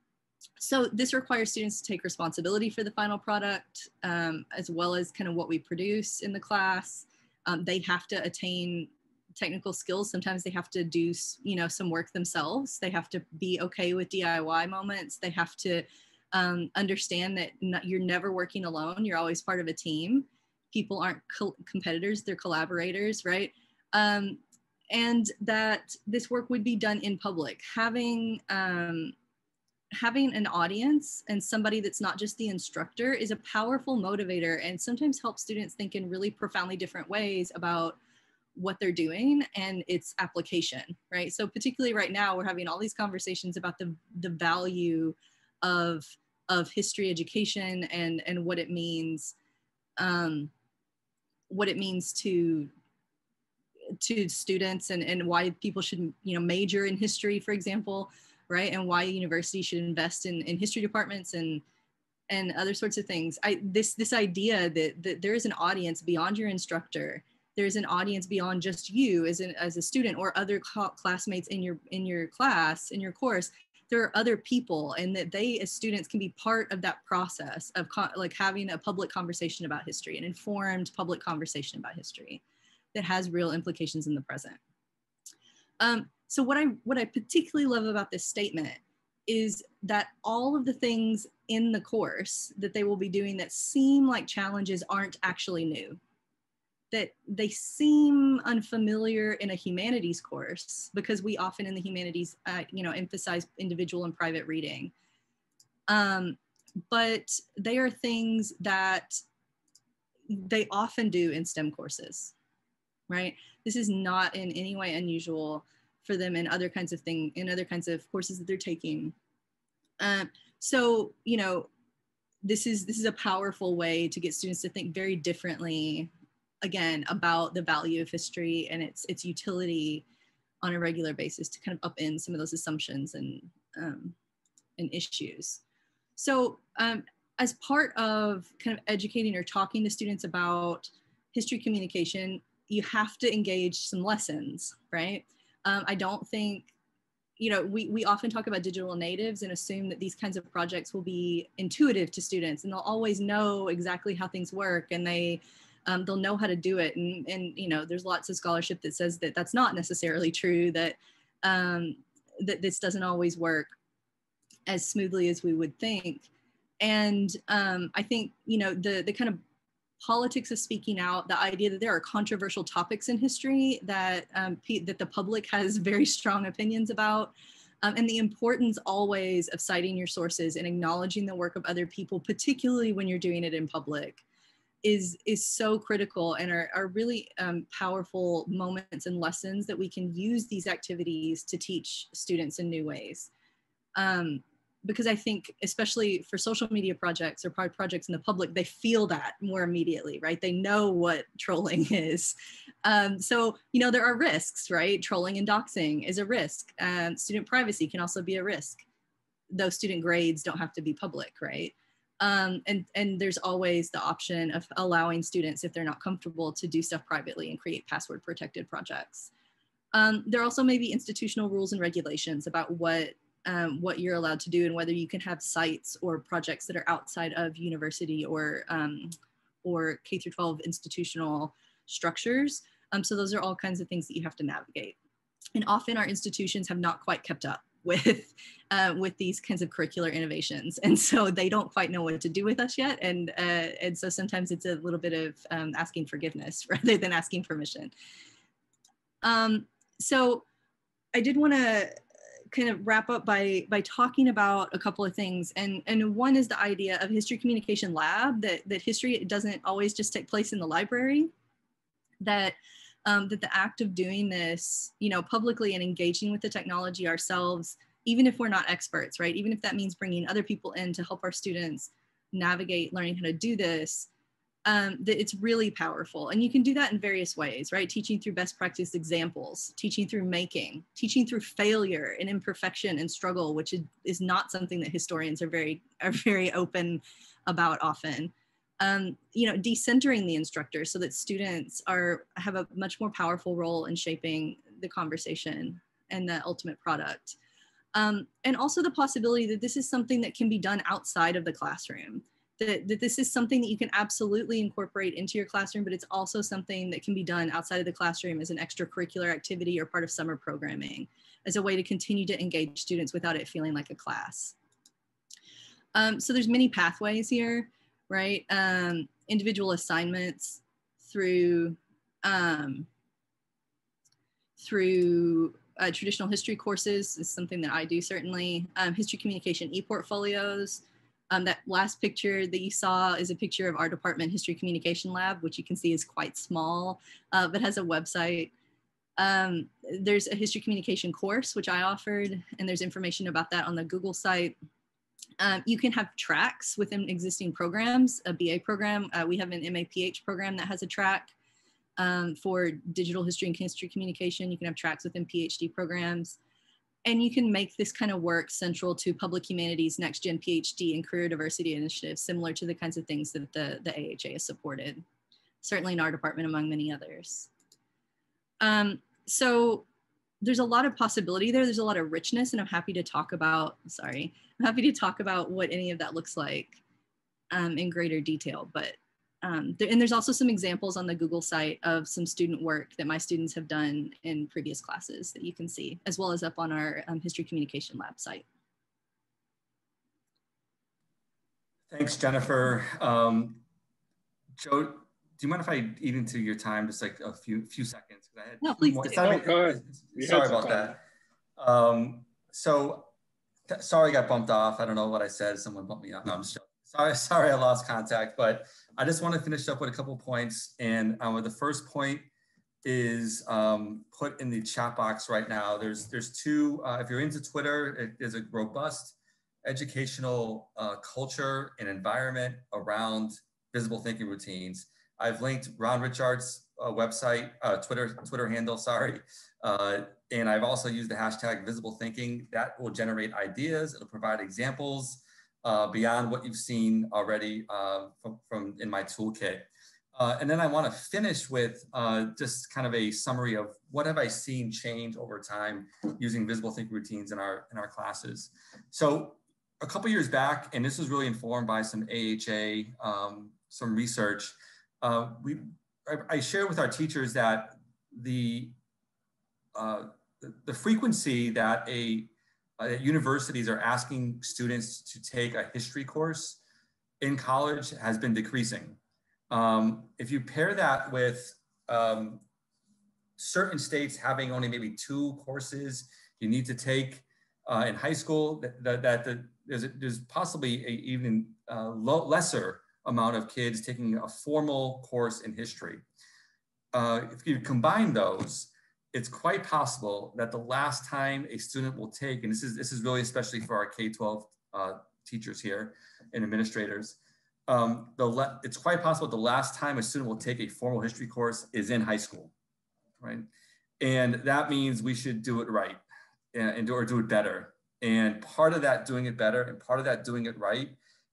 S4: so this requires students to take responsibility for the final product um, as well as kind of what we produce in the class. Um, they have to attain technical skills. Sometimes they have to do you know some work themselves. They have to be okay with diy moments. They have to um, understand that not, you're never working alone. You're always part of a team. People aren't co- competitors. They're collaborators right? Um, and that this work would be done in public. Having um, having an audience and somebody that's not just the instructor is a powerful motivator and sometimes helps students think in really profoundly different ways about what they're doing and its application, right? So particularly right now, we're having all these conversations about the, the value of, of history education and, and what it means um, what it means to to students and, and why people should you know major in history for example right? And why universities should invest in, in history departments and and other sorts of things. I this this idea that, that there is an audience beyond your instructor there's an audience beyond just you as an as a student or other classmates in your in your class in your course there are other people and that they as students can be part of that process of like having a public conversation about history an informed public conversation about history that has real implications in the present. Um, so what i what i particularly love about this statement is that all of the things in the course that they will be doing that seem like challenges aren't actually new that they seem unfamiliar in a humanities course because we often in the humanities, uh, you know, emphasize individual and private reading. Um, but they are things that they often do in STEM courses, right? This is not in any way unusual for them in other kinds of thing in other kinds of courses that they're taking. Um, so, you know, this is this is a powerful way to get students to think very differently again about the value of history and its its utility on a regular basis to kind of upend some of those assumptions and um, and issues. So um, as part of kind of educating or talking to students about history communication, you have to engage some lessons, right? Um, I don't think, you know, we, we often talk about digital natives and assume that these kinds of projects will be intuitive to students and they'll always know exactly how things work and they um, they'll know how to do it. And, and, you know, there's lots of scholarship that says that that's not necessarily true, that, um, that this doesn't always work as smoothly as we would think. And um, I think, you know, the, the kind of politics of speaking out, the idea that there are controversial topics in history that, um, that the public has very strong opinions about, um, and the importance always of citing your sources and acknowledging the work of other people, particularly when you're doing it in public is is so critical and are, are really um, powerful moments and lessons that we can use these activities to teach students in new ways. Um, because I think, especially for social media projects or projects in the public, they feel that more immediately, right? They know what trolling is. Um, so, you know, there are risks, right? Trolling and doxing is a risk. Student privacy can also be a risk. though student grades don't have to be public, right? Um, and, and there's always the option of allowing students, if they're not comfortable, to do stuff privately and create password protected projects. Um, there also may be institutional rules and regulations about what, um, what you're allowed to do and whether you can have sites or projects that are outside of university or, um, or K through 12 institutional structures. Um, so those are all kinds of things that you have to navigate. And often our institutions have not quite kept up with uh, with these kinds of curricular innovations. And so they don't quite know what to do with us yet. And uh, and so sometimes it's a little bit of um, asking forgiveness rather than asking permission. Um, so i did want to kind of wrap up by by talking about a couple of things. And and one is the idea of history communication lab that that history doesn't always just take place in the library that um, that the act of doing this, you know, publicly and engaging with the technology ourselves, even if we're not experts, right? Even if that means bringing other people in to help our students navigate learning how to do this, um, that it's really powerful. And you can do that in various ways, right? Teaching through best practice examples, teaching through making, teaching through failure and imperfection and struggle, which is, is not something that historians are very, are very open about often um, you know, decentering the instructor so that students are have a much more powerful role in shaping the conversation and the ultimate product. Um, and also the possibility that this is something that can be done outside of the classroom. That, that this is something that you can absolutely incorporate into your classroom, but it's also something that can be done outside of the classroom as an extracurricular activity or part of summer programming as a way to continue to engage students without it feeling like a class. Um, so there's many pathways here right? Um, individual assignments through um, through uh, traditional history courses is something that I do certainly. Um, history communication e-portfolios. Um, that last picture that you saw is a picture of our department history communication lab, which you can see is quite small, uh, but has a website. Um, there's a history communication course, which I offered, and there's information about that on the Google site. Um, you can have tracks within existing programs, a BA program. Uh, we have an MAPH program that has a track. um, for digital history and history communication. You can have tracks within PhD programs. And you can make this kind of work central to public humanities, next gen PhD, and career diversity initiatives, similar to the kinds of things that the, the AHA has supported, certainly in our department, among many others. Um, so there's a lot of possibility there. There's a lot of richness, and I'm happy to talk about, sorry, I'm happy to talk about what any of that looks like um, in greater detail. But um, there, and there's also some examples on the Google site of some student work that my students have done in previous classes that you can see, as well as up on our um, History Communication Lab site.
S2: Thanks, Jennifer. Um, Joe, do you mind if I eat into your time just like a few few seconds?
S4: I had no, please. More,
S5: do. No, go.
S2: Sorry about time. that. Um, so, sorry, I got bumped off. I don't know what I said. Someone bumped me off. No, I'm just joking. Sorry, sorry, I lost contact, but I just want to finish up with a couple points. And um, the first point is um, put in the chat box right now. There's there's two. Uh, if you're into Twitter, it is a robust educational uh, culture and environment around visible thinking routines. I've linked Ron Ritchhart's uh, website, uh, Twitter Twitter handle, sorry, uh, and I've also used the hashtag visible thinking. That will generate ideas. It'll provide examples uh, beyond what you've seen already uh, from, from, in my toolkit. Uh, and then I want to finish with just kind of a summary of what have I seen change over time using visible think routines in our in our classes. So a couple years back, and this was really informed by some AHA, um, some research. Uh, we I, I with our teachers that the uh, the, the frequency that a uh, universities are asking students to take a history course in college has been decreasing. Um, if you pair that with um, certain states having only maybe two courses you need to take uh, in high school, that, that, that the, there's, there's possibly a even uh, lesser amount of kids taking a formal course in history. Uh, if you combine those, it's quite possible that the last time a student will take, and this is, this is really especially for our K-12 uh, teachers here and administrators, um, the it's quite possible the last time a student will take a formal history course is in high school, right? And that means we should do it right and, and do, or do it better. And part of that doing it better and part of that doing it right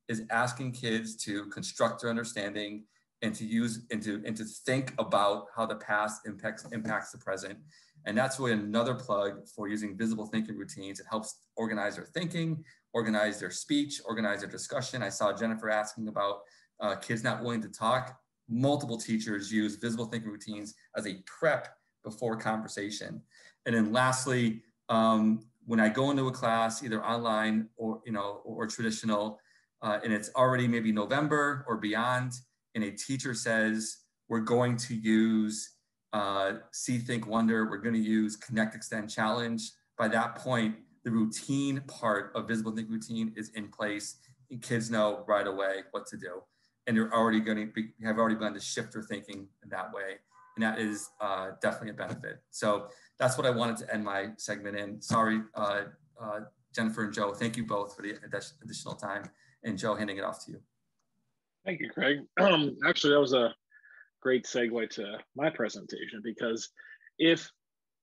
S2: is asking kids to construct their understanding and to use and to and to think about how the past impacts impacts the present. And that's really another plug for using visible thinking routines. It helps organize their thinking, organize their speech, organize their discussion. I saw Jennifer asking about uh, kids not willing to talk. Multiple teachers use visible thinking routines as a prep before conversation. And then lastly, um, when I go into a class, either online or you know or traditional, uh, and it's already maybe November or beyond, and a teacher says, we're going to use uh, See, Think, Wonder, we're going to use Connect, Extend, Challenge. By that point, the routine part of visible think routine is in place and kids know right away what to do. And they're already going to have already begun to shift their thinking in that way. And that is uh, definitely a benefit. So that's what I wanted to end my segment in. Sorry, uh, uh, Jennifer and Joe, thank you both for the additional time. And Joe, handing it off to you.
S5: Thank you, Craig. Um, actually, that was a great segue to my presentation because if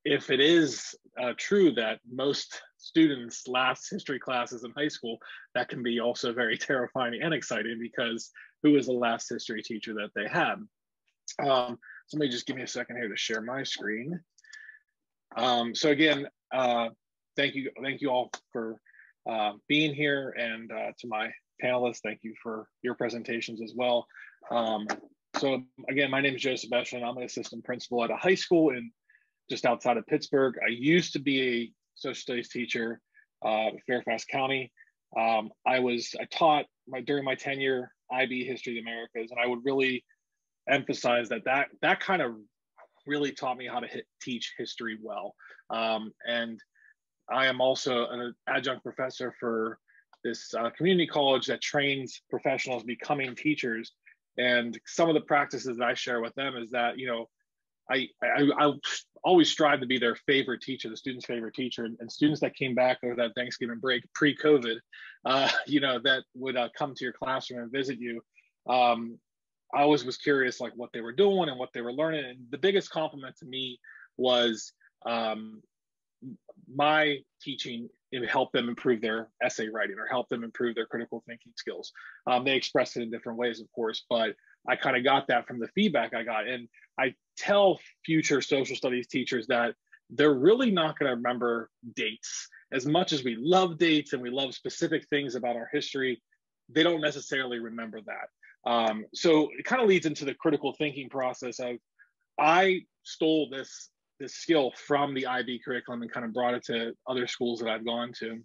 S5: if it is uh, true that most students last history classes in high school, that can be also very terrifying and exciting because who is the last history teacher that they had? Um, somebody just give me a second here to share my screen. Um, so again, uh, thank you, thank you all for uh, being here and uh, to my panelists. Thank you for your presentations as well. Um, so again, my name is Joe Sebestyen. I'm an assistant principal at a high school in just outside of Pittsburgh. I used to be a social studies teacher uh, Fairfax County. Um, I was I taught my during my tenure IB History of the Americas, and I would really emphasize that that that kind of really taught me how to hit, teach history well. Um, and I am also an adjunct professor for this uh, community college that trains professionals becoming teachers. And some of the practices that I share with them is that, you know, I, I, I always strive to be their favorite teacher, the student's favorite teacher, and, and students that came back over that Thanksgiving break pre-COVID, uh, you know, that would uh, come to your classroom and visit you. Um, I always was curious like what they were doing and what they were learning. And the biggest compliment to me was um, my teaching it helped them improve their essay writing or help them improve their critical thinking skills. Um, they express it in different ways, of course, but I kind of got that from the feedback I got. And I tell future social studies teachers that they're really not going to remember dates as much as we love dates and we love specific things about our history. They don't necessarily remember that. Um, so it kind of leads into the critical thinking process of I stole this this skill from the IB curriculum and kind of brought it to other schools that I've gone to.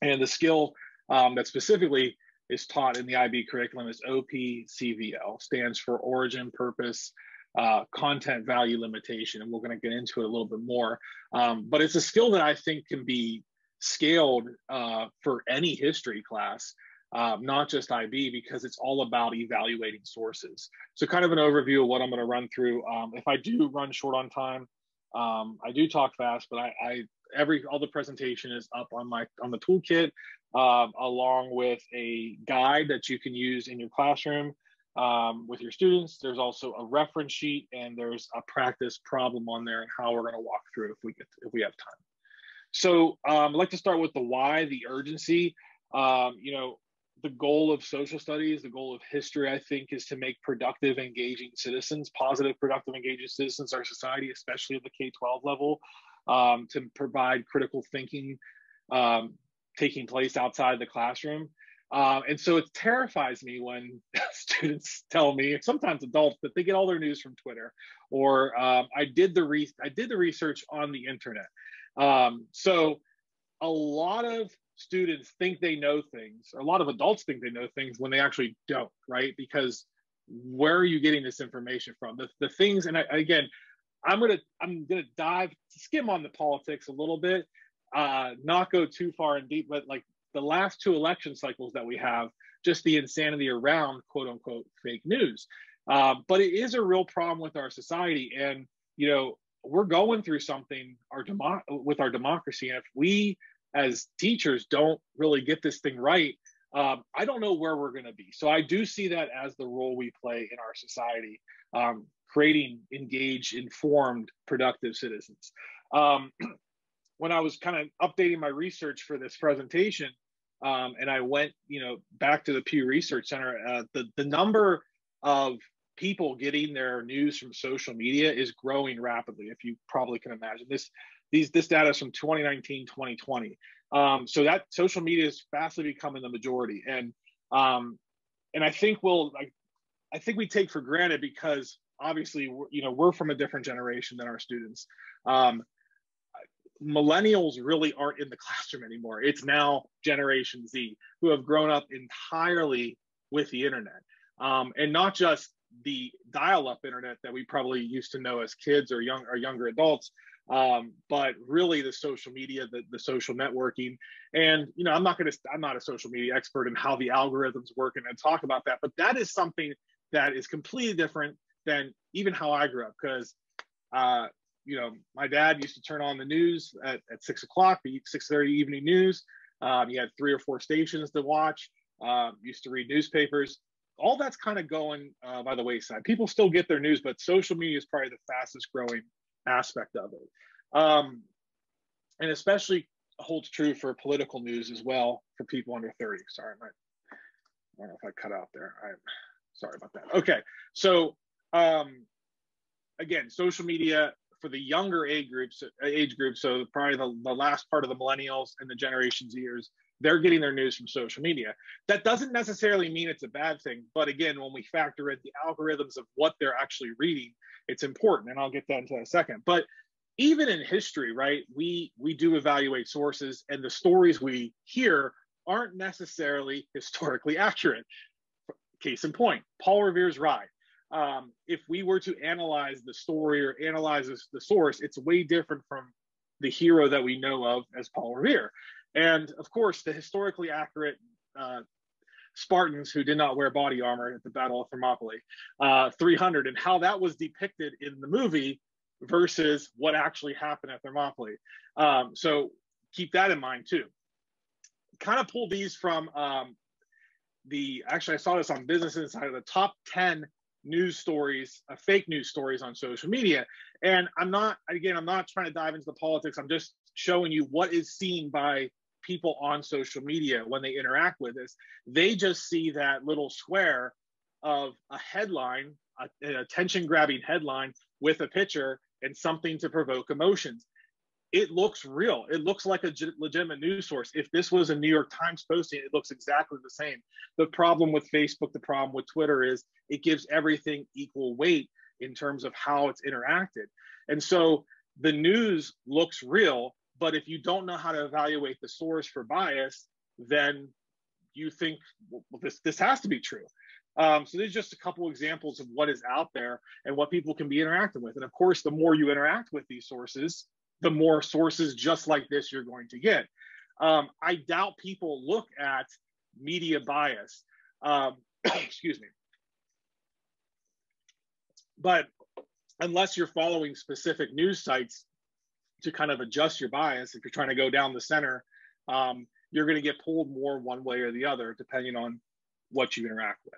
S5: And the skill um, that specifically is taught in the IB curriculum is OPCVL, stands for Origin, Purpose, uh, Content, Value, Limitation. And we're going to get into it a little bit more. Um, but it's a skill that I think can be scaled uh, for any history class. Um, not just IB, because it's all about evaluating sources. So, kind of an overview of what I'm going to run through. Um, if I do run short on time, um, I do talk fast, but I, I, every all the presentation is up on my on the toolkit, um, along with a guide that you can use in your classroom um, with your students. There's also a reference sheet and there's a practice problem on there and how we're going to walk through if we get if we have time. So um, I'd like to start with the why, the urgency. Um, you know, the goal of social studies, the goal of history, I think, is to make productive, engaging citizens, positive, productive, engaging citizens, our society, especially at the K 12 level, um, to provide critical thinking um, taking place outside the classroom. Uh, and so it terrifies me when students tell me, sometimes adults, that they get all their news from Twitter, or um, I did the re- I did the research on the internet. Um, so a lot of students think they know things. A lot of adults think they know things when they actually don't, right? Because where are you getting this information from? The, the things, and I, again, I'm gonna I'm gonna dive skim on the politics a little bit, uh, not go too far in deep, but like the last two election cycles that we have, just the insanity around quote unquote fake news. Uh, but it is a real problem with our society, and you know we're going through something our demo- with our democracy, and if we as teachers don't really get this thing right, um, I don't know where we're going to be. So I do see that as the role we play in our society, um, creating engaged, informed, productive citizens. Um, when I was kind of updating my research for this presentation, um, and I went, you know, back to the Pew Research Center, uh, the the number of people getting their news from social media is growing rapidly. If you probably can imagine this, these this data is from 2019 2020 um, so that social media is fastly becoming the majority. And um, and i think we'll I, I think we take for granted because obviously you know we're from a different generation than our students. Um, millennials really aren't in the classroom anymore. It's now generation z who have grown up entirely with the internet. Um, and not just the dial-up internet that we probably used to know as kids or young or younger adults um, but really the social media, the, the social networking. And, you know, I'm not going to, I'm not a social media expert in how the algorithms work and, talk about that, but that is something that is completely different than even how I grew up. Because, uh, you know, my dad used to turn on the news at, at six o'clock, the 6.30 evening news. Um, he had three or four stations to watch, um, used to read newspapers. All that's kind of going uh, by the wayside. People still get their news, but social media is probably the fastest growing aspect of it. Um, and especially holds true for political news as well for people under 30. Sorry, I, don't know if I cut out there. I'm sorry about that. Okay, so um, again, social media for the younger age groups, age groups, so probably the, the last part of the millennials and the Generation Zers, they're getting their news from social media. That doesn't necessarily mean it's a bad thing, but again, when we factor in the algorithms of what they're actually reading, it's important and i'll get that into a second. But even in history right we we do evaluate sources and the stories we hear aren't necessarily historically accurate. Case in point paul revere's ride. Um, if we were to analyze the story or analyze the source it's way different from the hero that we know of as paul revere and of course the historically accurate uh, Spartans who did not wear body armor at the Battle of Thermopylae, uh, 300, and how that was depicted in the movie versus what actually happened at Thermopylae. Um, so keep that in mind too. Kind of pull these from um, the, actually, I saw this on Business Insider, the top 10 news stories, uh, fake news stories on social media. And I'm not, again, I'm not trying to dive into the politics. I'm just showing you what is seen by people on social media when they interact with this. They just see that little square of a headline, a, an attention grabbing headline with a picture and something to provoke emotions. It looks real. It looks like a legitimate news source. If this was a New York Times posting, it looks exactly the same. The problem with Facebook, the problem with Twitter is it gives everything equal weight in terms of how it's interacted. And so the news looks real, but if you don't know how to evaluate the source for bias, then you think well, this this has to be true. Um, so there's just a couple examples of what is out there and what people can be interacting with. And of course, the more you interact with these sources, the more sources just like this you're going to get. Um, I doubt people look at media bias. Um, excuse me. But unless you're following specific news sites to kind of adjust your bias, if you're trying to go down the center, um, you're going to get pulled more one way or the other, depending on what you interact with.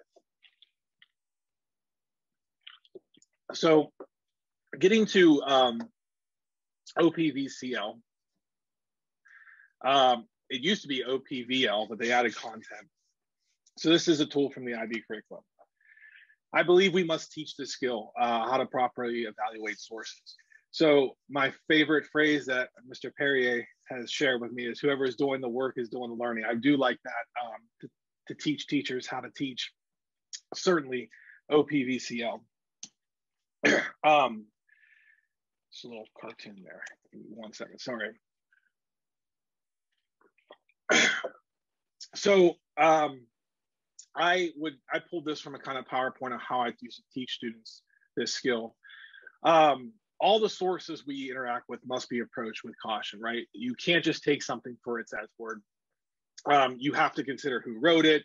S5: So getting to um, OPVCL, um, it used to be OPVL, but they added content. So this is a tool from the IB curriculum. I believe we must teach the skill, uh, how to properly evaluate sources. So my favorite phrase that Mr. Perrier has shared with me is whoever is doing the work is doing the learning. I do like that um, to, to teach teachers how to teach, certainly OPVCL. um, just a little cartoon there. One second, sorry. so um, I would I pulled this from a kind of PowerPoint of how I used to teach students this skill. Um, all the sources we interact with must be approached with caution, right? You can't just take something for its as word. Um, you have to consider who wrote it,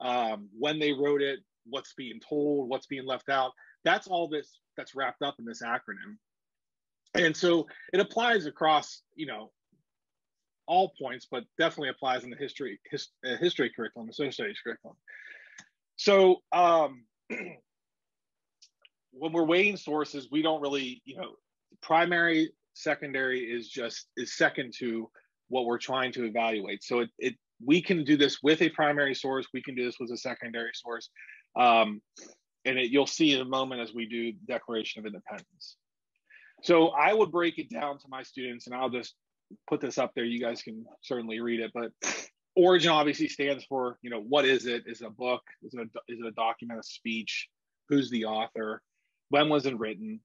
S5: um, when they wrote it, what's being told, what's being left out. That's all this that's wrapped up in this acronym. And so it applies across, you know, all points, but definitely applies in the history his, uh, history curriculum, the social studies curriculum. So um, when we're weighing sources, we don't really, you know, primary, secondary is just is second to what we're trying to evaluate. So it, it we can do this with a primary source. We can do this with a secondary source. Um, and it, you'll see in a moment as we do Declaration of Independence. So I would break it down to my students, and I'll just put this up there. You guys can certainly read it, but origin obviously stands for you know what is it? Is it a book? Is it a, is it a document, a speech? Who's the author? When was it written?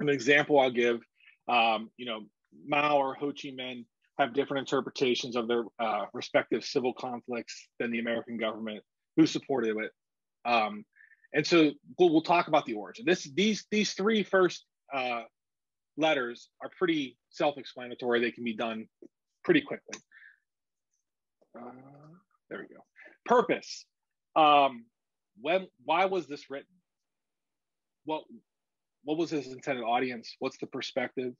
S5: An example I'll give, um, you know, Mao or Ho Chi Minh have different interpretations of their uh, respective civil conflicts than the American government who supported it. Um, and so we'll, we'll, talk about the origin. This, these, these three first uh, letters are pretty self-explanatory. They can be done pretty quickly. Uh, there we go. Purpose. Um, when, why was this written? What, what was his intended audience? What's the perspective?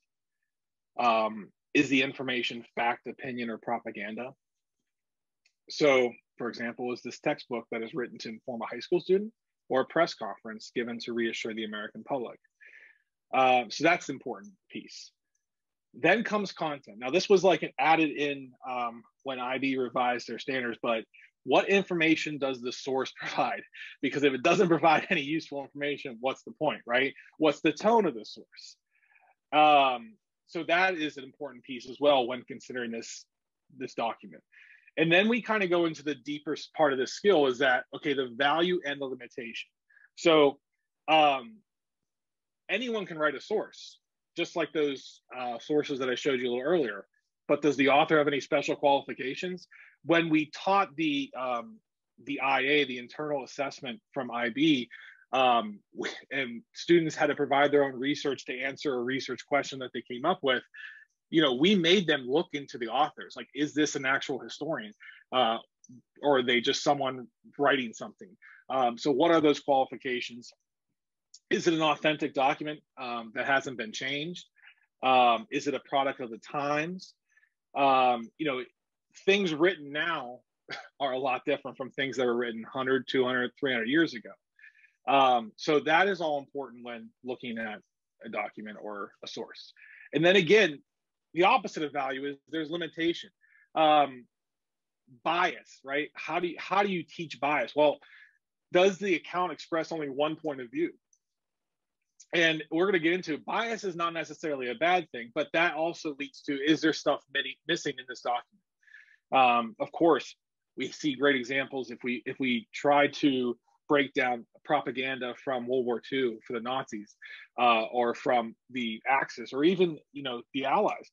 S5: Um, is the information fact, opinion, or propaganda? So, for example, is this textbook that is written to inform a high school student? or a press conference given to reassure the American public. Uh, so that's the important piece. Then comes content. Now, this was like an added in um, when IB revised their standards, but what information does the source provide? Because if it doesn't provide any useful information, what's the point, right? What's the tone of the source? Um, so that is an important piece as well when considering this this document. And then we kind of go into the deeper part of the skill is that, okay, the value and the limitation. So um, anyone can write a source, just like those uh, sources that I showed you a little earlier. But does the author have any special qualifications? When we taught the um, the IA, the internal assessment from IB, um, and students had to provide their own research to answer a research question that they came up with you know, we made them look into the authors. Like, is this an actual historian? Uh, or are they just someone writing something? Um, so, what are those qualifications? Is it an authentic document um, that hasn't been changed? Um, is it a product of the times? Um, you know, things written now are a lot different from things that were written 100, 200, 300 years ago. Um, so that is all important when looking at a document or a source. And then again, the opposite of value is there's limitation. Um, bias, right? How do you, how do you teach bias? Well, does the account express only one point of view? And we're going to get into bias is not necessarily a bad thing, but that also leads to is there stuff missing in this document? Um, of course, we see great examples if we if we try to break down propaganda from World War II for the Nazis, uh, or from the Axis, or even you know the Allies.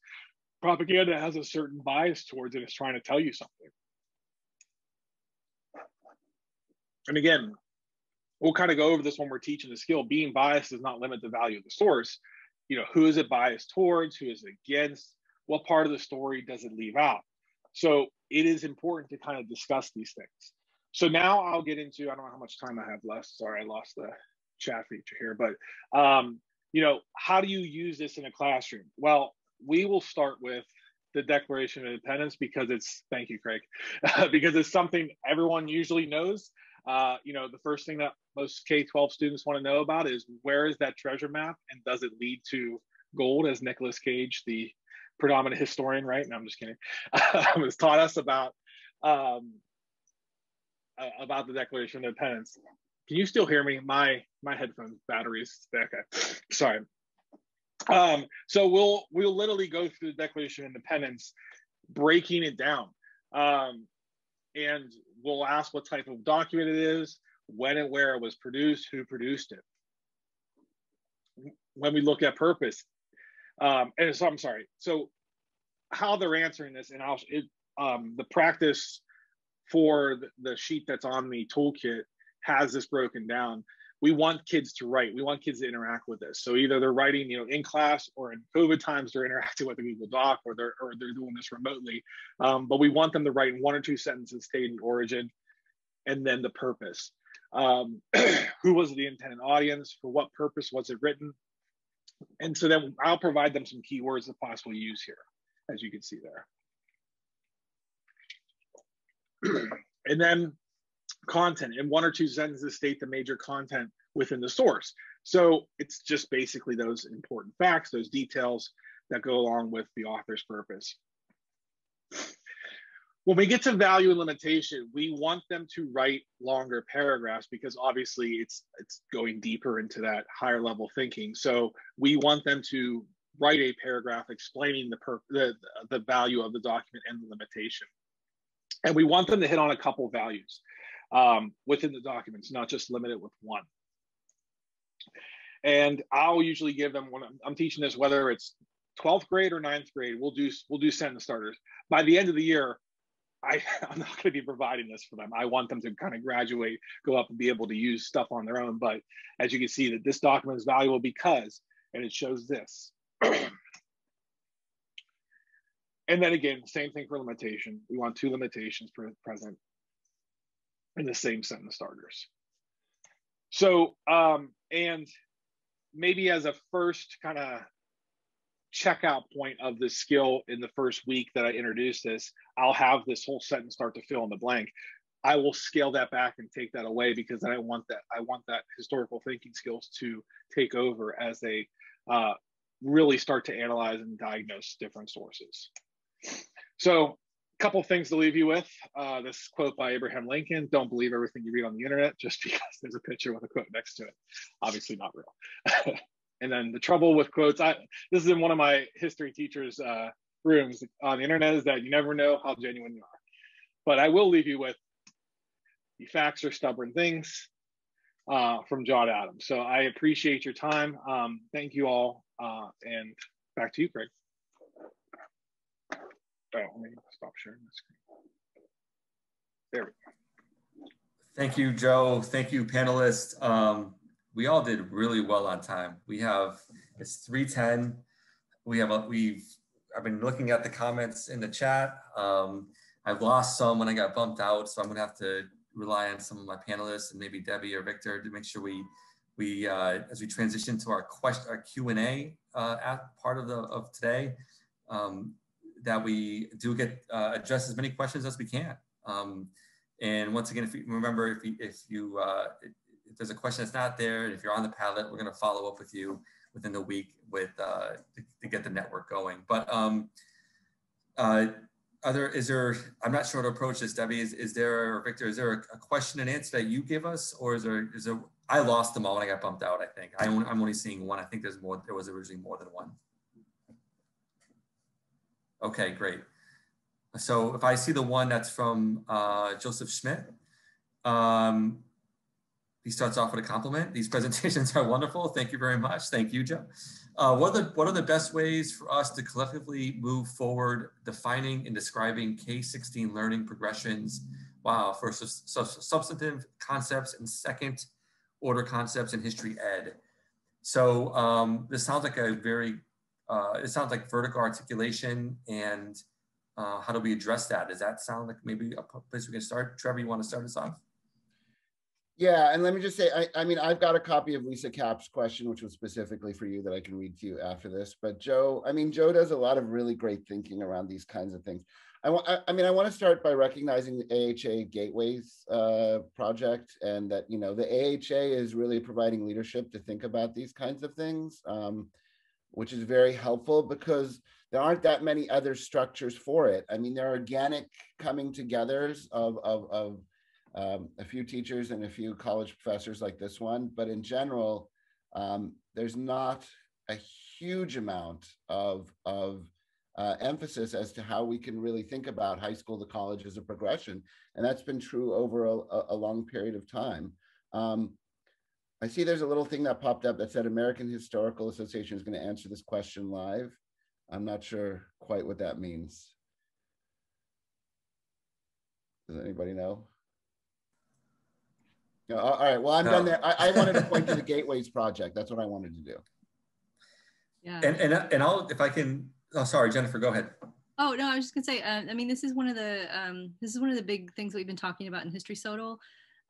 S5: Propaganda has a certain bias towards it. It's trying to tell you something. And again, we'll kind of go over this when we're teaching the skill. Being biased does not limit the value of the source. You know, who is it biased towards? Who is it against? What part of the story does it leave out? So it is important to kind of discuss these things. So now I'll get into, I don't know how much time I have left. Sorry, I lost the chat feature here, but um, you know, how do you use this in a classroom? Well, we will start with the Declaration of Independence because it's, thank you, Craig, because it's something everyone usually knows. Uh, you know, the first thing that most K-12 students want to know about is where is that treasure map and does it lead to gold as Nicolas Cage, the predominant historian, right? No, I'm just kidding. has taught us about um, uh, about the Declaration of Independence. Can you still hear me? My my headphones batteries okay. Sorry. Um, so we'll we'll literally go through the Declaration of Independence, breaking it down, um, and we'll ask what type of document it is, when and where it was produced, who produced it. When we look at purpose, um, and so I'm sorry. So how they're answering this, and I'll it, um, the practice for the, sheet that's on the toolkit has this broken down. We want kids to write. We want kids to interact with this. So either they're writing, you know, in class or in COVID times, they're interacting with the Google Doc, or they're or they're doing this remotely. Um, but we want them to write in one or two sentences state the origin, and then the purpose. Um, who was the intended audience? For what purpose was it written? And so then I'll provide them some keywords to possibly use here, as you can see there. and then content in one or two sentences state the major content within the source. So it's just basically those important facts, those details that go along with the author's purpose. When we get to value and limitation, we want them to write longer paragraphs because obviously it's it's going deeper into that higher level thinking. So we want them to write a paragraph explaining the per, the, the value of the document and the limitation. And we want them to hit on a couple values um, within the documents, not just limit it with one. And I'll usually give them when I'm, I'm teaching this, whether it's 12th grade or 9th grade, we'll do we'll do sentence starters. By the end of the year, I, I'm not going to be providing this for them. I want them to kind of graduate, go up and be able to use stuff on their own. But as you can see that this document is valuable because, and it shows this. and then again, same thing for limitation. We want two limitations present in the same sentence starters. So, um, and maybe as a first kind of checkout point of the skill in the first week that I introduce this, I'll have this whole sentence start to fill in the blank. I will scale that back and take that away because I want that I want that historical thinking skills to take over as they uh, really start to analyze and diagnose different sources. So a couple things to leave you with. Uh, this quote by Abraham Lincoln, don't believe everything you read on the internet just because there's a picture with a quote next to it. Obviously not real. And then the trouble with quotes, I this is in one of my history teachers' uh, rooms on the internet, is that you never know how genuine you are. But I will leave you with the facts are stubborn things uh, from John Adams. So I appreciate your time. Um, thank you all, uh, and back to you, Craig. Oh, let me stop sharing the screen. There we go.
S2: Thank you, Joe. Thank you, panelists. Um, we all did really well on time. We have it's 310. We have a, we've I've been looking at the comments in the chat. Um, I've lost some when I got bumped out, so I'm gonna have to rely on some of my panelists and maybe Debbie or Victor to make sure we we uh, as we transition to our question our Q and A uh, part of the of today um, that we do get uh, address as many questions as we can. Um, and once again, if you remember, if you, if you uh, there's a question that's not there, if you're on the Padlet, we're going to follow up with you within the week with uh, to, to, get the network going. But um, uh, are there, is there, I'm not sure how to approach this, Debbie, is, is there, or Victor, is there a, a, question and answer that you give us, or is there, is there, I lost them all when I got bumped out, I think. I, I'm only seeing one. I think there's more, there was originally more than one. Okay, great. So if I see the one that's from uh, Joseph Schmidt, um, he starts off with a compliment. These presentations are wonderful. Thank you very much. Thank you, Joe. Uh, what, are the, what are the best ways for us to collectively move forward defining and describing K-16 learning progressions? Wow, for su su substantive concepts and second order concepts in history ed. So um, this sounds like a very, uh, it sounds like vertical articulation and uh, how do we address that? Does that sound like maybe a place we can start? Trevor, you want to start us off?
S3: Yeah, and let me just say, I, I mean, I've got a copy of Lisa Cap's question, which was specifically for you that I can read to you after this. But Joe, I mean, Joe does a lot of really great thinking around these kinds of things. I want, I, I mean, I want to start by recognizing the AHA Gateways uh, project, and that you know the AHA is really providing leadership to think about these kinds of things, um, which is very helpful because there aren't that many other structures for it. I mean, there are organic coming togethers of of, of um, a few teachers and a few college professors like this one, but in general, um, there's not a huge amount of, of uh, emphasis as to how we can really think about high school to college as a progression. And that's been true over a, a long period of time. Um, I see there's a little thing that popped up that said American Historical Association is going to answer this question live. I'm not sure quite what that means. Does anybody know? No, all right. Well, I'm no. done there. I, I, wanted to point to the Gateways project. That's what I wanted to do.
S4: Yeah.
S2: And and and I'll if I can. Oh, sorry, Jennifer. Go ahead.
S4: Oh no, I was just gonna say. Uh, I mean, this is one of the um, this is one of the big things that we've been talking about in History Sodal.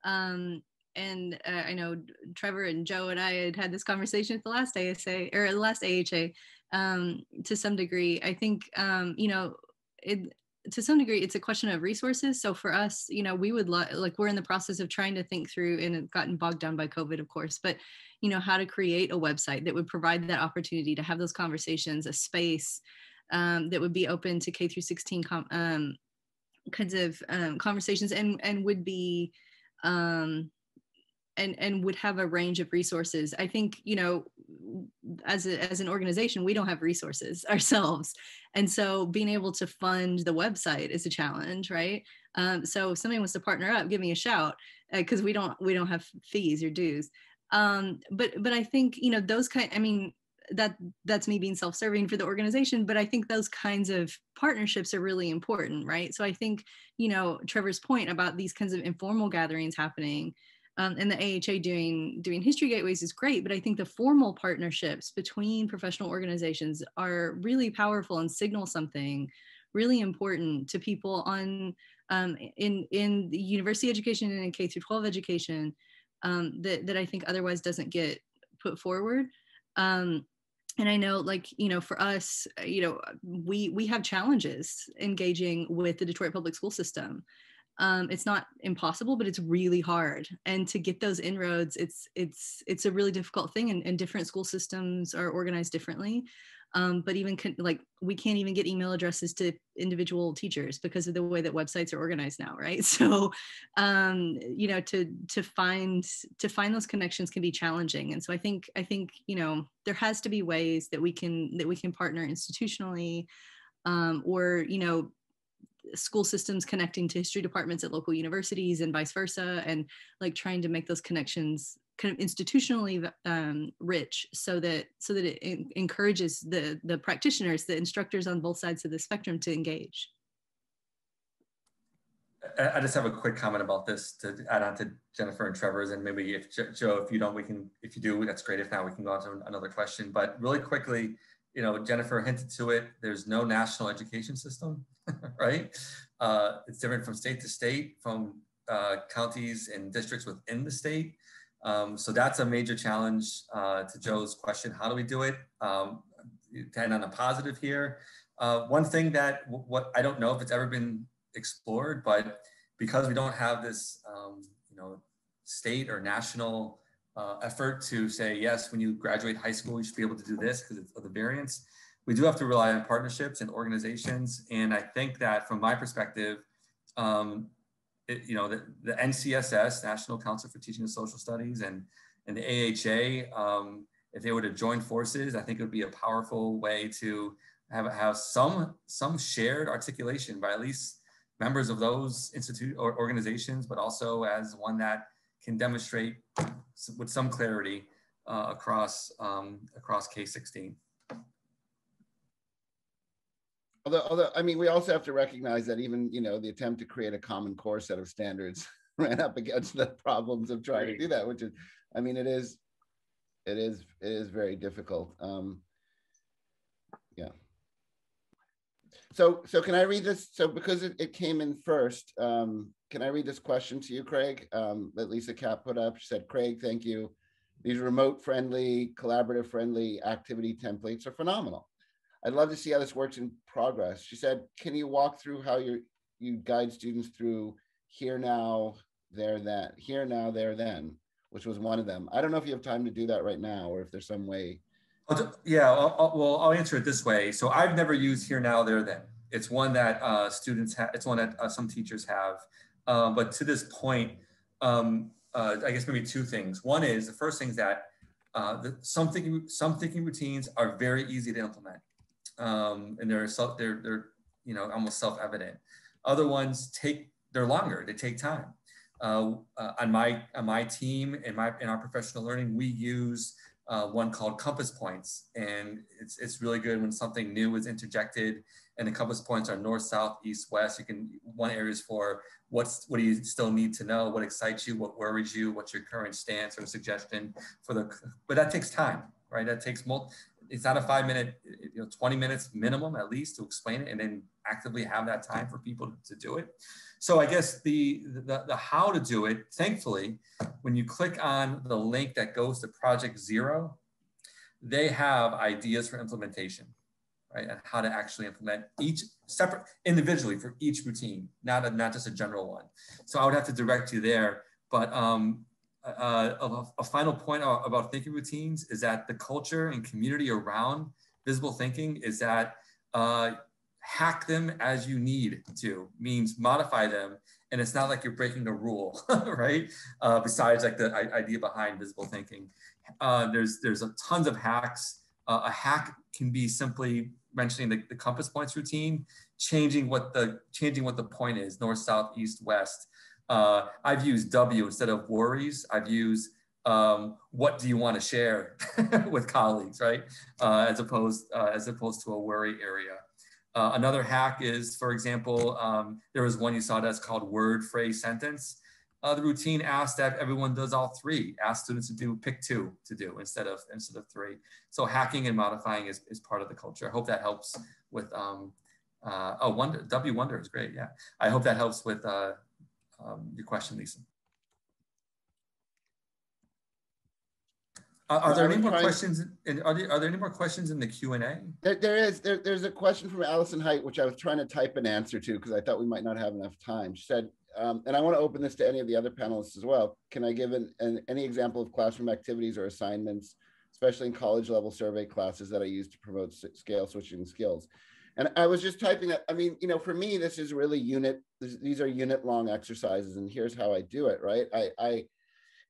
S4: Um, and uh, I know Trevor and Joe and I had had this conversation at the last ASA or the last AHA um, to some degree. I think um, you know it to some degree it's a question of resources. So for us you know we would lo- like we're in the process of trying to think through and it gotten bogged down by covid of course but you know how to create a website that would provide that opportunity to have those conversations a space um, that would be open to k through 16 com- um, kinds of um, conversations and and would be um, and and would have a range of resources. I think you know as a, as an organization we don't have resources ourselves. And so being able to fund the website is a challenge right? Um, so if somebody wants to partner up give me a shout because uh, we don't we don't have fees or dues. Um, but but i think you know those kind i mean that that's me being self-serving for the organization but i think those kinds of partnerships are really important right? So i think you know trevor's point about these kinds of informal gatherings happening um, and the AHA doing doing history gateways is great, but I think the formal partnerships between professional organizations are really powerful and signal something really important to people on um, in in the university education and in K through 12 education um, that that I think otherwise doesn't get put forward. Um, and I know, like you know, for us, you know, we we have challenges engaging with the Detroit public school system um, it's not impossible but it's really hard. And to get those inroads it's it's it's a really difficult thing and, and different school systems are organized differently. Um, but even con- like we can't even get email addresses to individual teachers because of the way that websites are organized now right? So um, you know to to find to find those connections can be challenging. And so i think i think you know there has to be ways that we can that we can partner institutionally um, or you know school systems connecting to history departments at local universities and vice versa and like trying to make those connections kind of institutionally um, rich so that so that it encourages the the practitioners the instructors on both sides of the spectrum to engage
S2: I just have a quick comment about this to add on to Jennifer and Trevor's, and maybe if Joe, if you don't, we can. If you do, that's great. If not, we can go on to another question. But really quickly, you know, Jennifer hinted to it. There's no national education system. right? Uh, it's different from state to state, from uh, counties and districts within the state. Um, so that's a major challenge uh, to Joe's question. How do we do it? Um, to end on a positive here. Uh, one thing that what I don't know if it's ever been explored, but because we don't have this, um, you know, state or national uh, effort to say, yes, when you graduate high school, you should be able to do this because of the variance. We do have to rely on partnerships and organizations. And I think that from my perspective, um, it, you know, the, the NCSS, National Council for Teaching and Social Studies, and, and the AHA, um, if they were to join forces, I think it would be a powerful way to have, have some, some shared articulation by at least members of those institute or organizations, but also as one that can demonstrate with some clarity uh, across um, across K16.
S3: Although, although, I mean, we also have to recognize that even you know the attempt to create a common core set of standards ran up against the problems of trying to do that, which is, I mean, it is, it is, it is very difficult. Um, yeah. So, so can I read this? So because it, it came in first, um, can I read this question to you, Craig, um, that Lisa Cap put up? She said, Craig, thank you. These remote friendly, collaborative friendly activity templates are phenomenal. I'd love to see how this works in progress. She said, can you walk through how you you guide students through here now, there, that here now, there, then, which was one of them. I don't know if you have time to do that right now or if there's some way.
S2: Yeah, I'll, I'll, well, I'll answer it this way. So I've never used here now, there, then. It's one that uh, students have, it's one that uh, some teachers have. Um, but to this point, um, uh, I guess maybe two things. One is the first thing is that uh, the, some thinking some thinking routines are very easy to implement, um, and they're self they're they're you know almost self evident. Other ones take they're longer. They take time. Uh, on my on my team in my in our professional learning, we use uh, one called compass points, and it's it's really good when something new is interjected and the compass points are north, south, east, west. You can one area is for what's what do you still need to know, what excites you, what worries you, what's your current stance or suggestion for the. But that takes time, right? That takes multi. It's not a five minute, you know, 20 minutes minimum at least to explain it, and then actively have that time for people to do it. So I guess the, the, the how to do it, thankfully, when you click on the link that goes to Project Zero, they have ideas for implementation right? And how to actually implement each separate individually for each routine, not a, not just a general one. So I would have to direct you there. But um, uh, a, final point about thinking routines is that the culture and community around visible thinking is that uh, hack them as you need to means modify them and it's not like you're breaking a rule right uh, besides like the idea behind visible thinking uh, there's there's a tons of hacks uh, a hack can be simply mentioning the, the compass points routine, changing what the changing what the point is, north, south, east, west. Uh, I've used W instead of worries. I've used um, what do you want to share with colleagues, right? Uh, as opposed uh, as opposed to a worry area. Uh, another hack is, for example, um, there was one you saw that's called word, phrase, sentence. Uh, the routine asks that everyone does all three. Ask students to do pick two to do instead of instead of three. So hacking and modifying is, is part of the culture. I hope that helps with um, uh, oh wonder W wonder is great. Yeah, I hope that helps with uh, um, your question, Lisa. Uh, are there any more questions? In, are, there, are there any more questions in the Q and A?
S3: There, there is. There, there's a question from Allison Height, which I was trying to type an answer to because I thought we might not have enough time. She said, um, and I want to open this to any of the other panelists as well. Can I give an, an, any example of classroom activities or assignments, especially in college level survey classes that I use to promote scale switching skills? And I was just typing that. I mean, you know, for me, this is really unit. This, these are unit long exercises, and here's how I do it. Right? I, I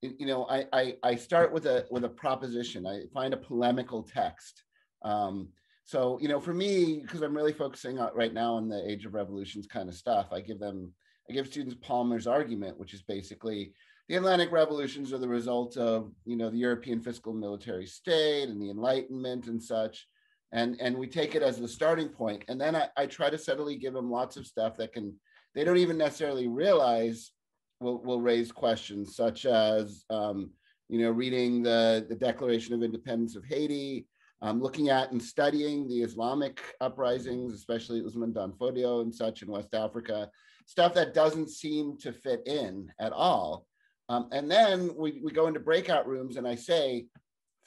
S3: you know, I, I, I start with a with a proposition. I find a polemical text. Um, so, you know, for me, because I'm really focusing on right now on the age of revolutions kind of stuff, I give them I give students Palmer's argument, which is basically the Atlantic revolutions are the result of you know the European fiscal military state and the Enlightenment and such. And, and we take it as the starting. And then I, I try to subtly give them lots of stuff that can, they don't even necessarily realize will, will raise questions, such as, um, you know, reading the, the Declaration of Independence of Haiti, um, looking at and studying the Islamic uprisings, especially Usman Dan Fodio and such in West Africa, stuff that doesn't seem to fit in at all. Um, and then we, we go into breakout rooms and I say,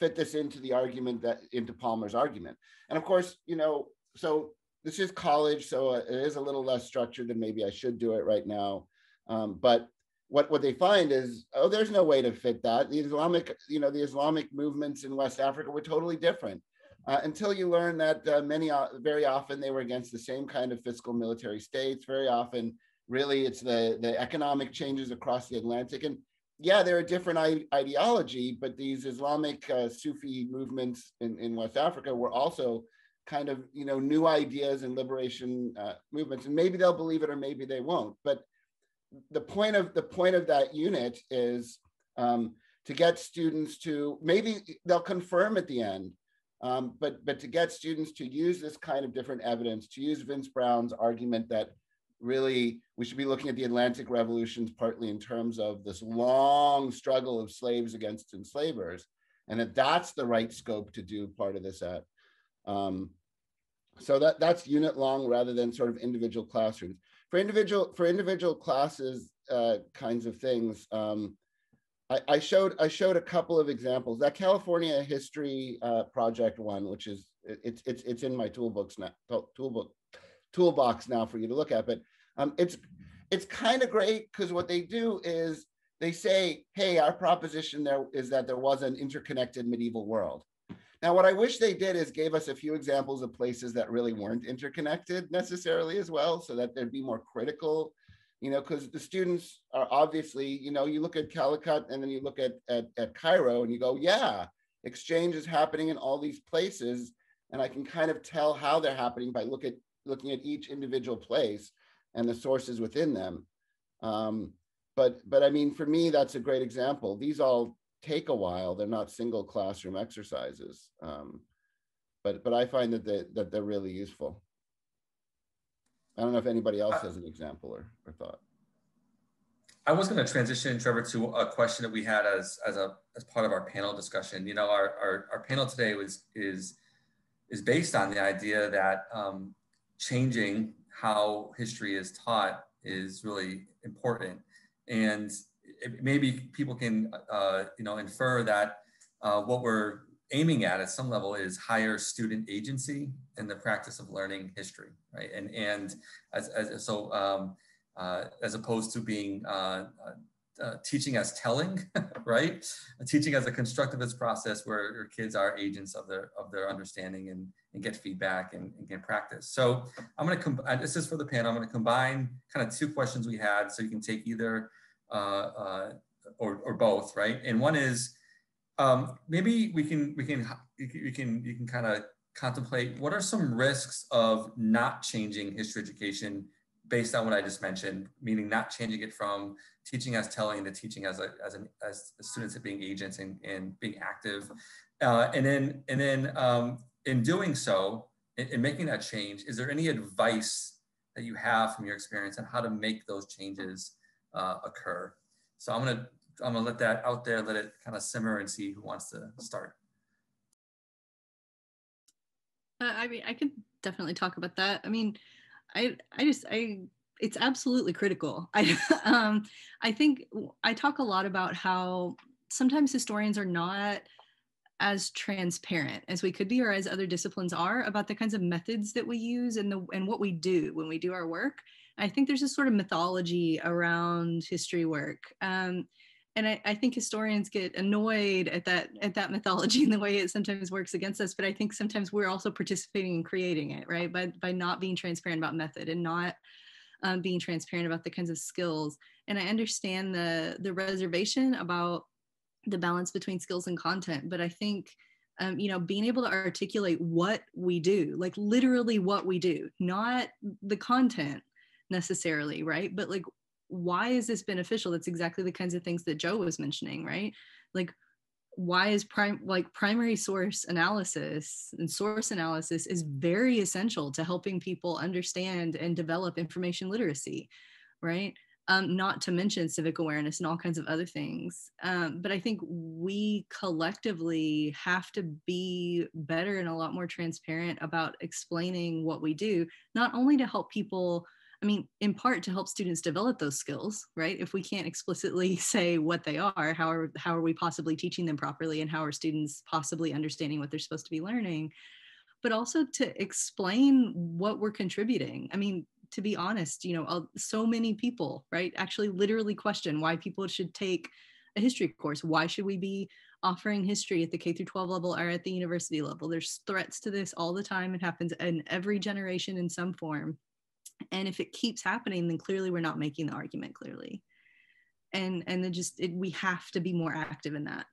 S3: fit this into the argument that into Palmer's argument. And of course, you know, so this is college, so it is a little less structured than maybe I should do it right now. Um, but what, what they find is, oh, there's no way to fit that. The Islamic, you know, the Islamic movements in West Africa were totally different. Uh, until you learn that uh, many, uh, very often they were against the same kind of fiscal military states. Very often, really, it's the, the economic changes across the Atlantic. And yeah, they're a different ideology, but these Islamic uh, Sufi movements in, in West Africa were also kind of, you know, new ideas and liberation uh, movements. And maybe they'll believe it or maybe they won't. But the point of the point of that unit is um, to get students to maybe they'll confirm at the end, um, but but to get students to use this kind of different evidence, to use Vince Brown's argument that really we should be looking at the Atlantic revolutions partly in terms of this long struggle of slaves against enslavers, and that that's the right scope to do part of this at. Um, so that that's unit long rather than sort of individual classrooms for individual for individual classes uh, kinds of things. Um, I, showed I showed a couple of examples. That California history uh, project one, which is it's it's it's in my toolbooks now toolbook toolbox now for you to look at. But um, it's it's kind of great because what they do is they say, hey, our proposition there is that there was an interconnected medieval world. Now, what I wish they did is gave us a few examples of places that really weren't interconnected necessarily as well, so that there'd be more critical, you know, because the students are obviously, you know, you look at Calicut and then you look at, at, at Cairo and you go, yeah, exchange is happening in all these places. And I can kind of tell how they're happening by look at, looking at each individual place and the sources within them. Um, but, but I mean, for me, that's a great example. These all take a while. They're not single classroom exercises, um, but but I find that they that they're really useful. I don't know if anybody else has an example or, or thought.
S2: I was going to transition, Trevor, to a question that we had as as a as part of our panel discussion. You know, our our, our panel today was is is based on the idea that um, changing how history is taught is really important, and maybe people can, uh, you know, infer that uh, what we're aiming at at some level is higher student agency in the practice of learning history, right? And and as, as so um, uh, as opposed to being uh, uh, uh, teaching as telling, right? Teaching as a constructivist process where your kids are agents of their of their understanding and, and get feedback and, and get practice. So I'm going to this is for the panel. I'm going to combine kind of two questions we had, so you can take either uh, uh, or, or both, right? And one is um, maybe we can we can you can you can kind of contemplate what are some risks of not changing history education based on what I just mentioned, meaning not changing it from teaching as telling to teaching as a, as an as students being agents and, and being active, uh, and then and then um, in doing so, in, in, making that change, is there any advice that you have from your experience on how to make those changes uh, occur. So I'm gonna I'm gonna let that out there, let it kind of simmer and see who wants to start.
S4: Uh, I mean, I could definitely talk about that. I mean, I I just I it's absolutely critical. I um I think I talk a lot about how sometimes historians are not as transparent as we could be or as other disciplines are about the kinds of methods that we use and the and what we do when we do our work I think there's a sort of mythology around history work. Um, and I, I, think historians get annoyed at that at that mythology and the way it sometimes works against us. But I think sometimes we're also participating in creating it, right? By by not being transparent about method and not um, being transparent about the kinds of skills. And I understand the the reservation about the balance between skills and content, but I think um, you know being able to articulate what we do, like literally what we do, not the content necessarily, right? But like, why is this beneficial? That's exactly the kinds of things that Joe was mentioning, right? Like, why is prime like primary source analysis and source analysis is very essential to helping people understand and develop information literacy, right? Um, not to mention civic awareness and all kinds of other things. Um, but I think we collectively have to be better and a lot more transparent about explaining what we do, not only to help people I mean, in part to help students develop those skills, right? If we can't explicitly say what they are, how are, how are we possibly teaching them properly and how are students possibly understanding what they're supposed to be learning? But also to explain what we're contributing. I mean, to be honest you know uh, so many people right actually literally question why people should take a history course why should we be offering history at the K through 12 level or at the university level. There's threats to this all the time. It happens in every generation in some form. And if it keeps happening, then clearly we're not making the argument clearly. And and then just it, we have to be more active in that.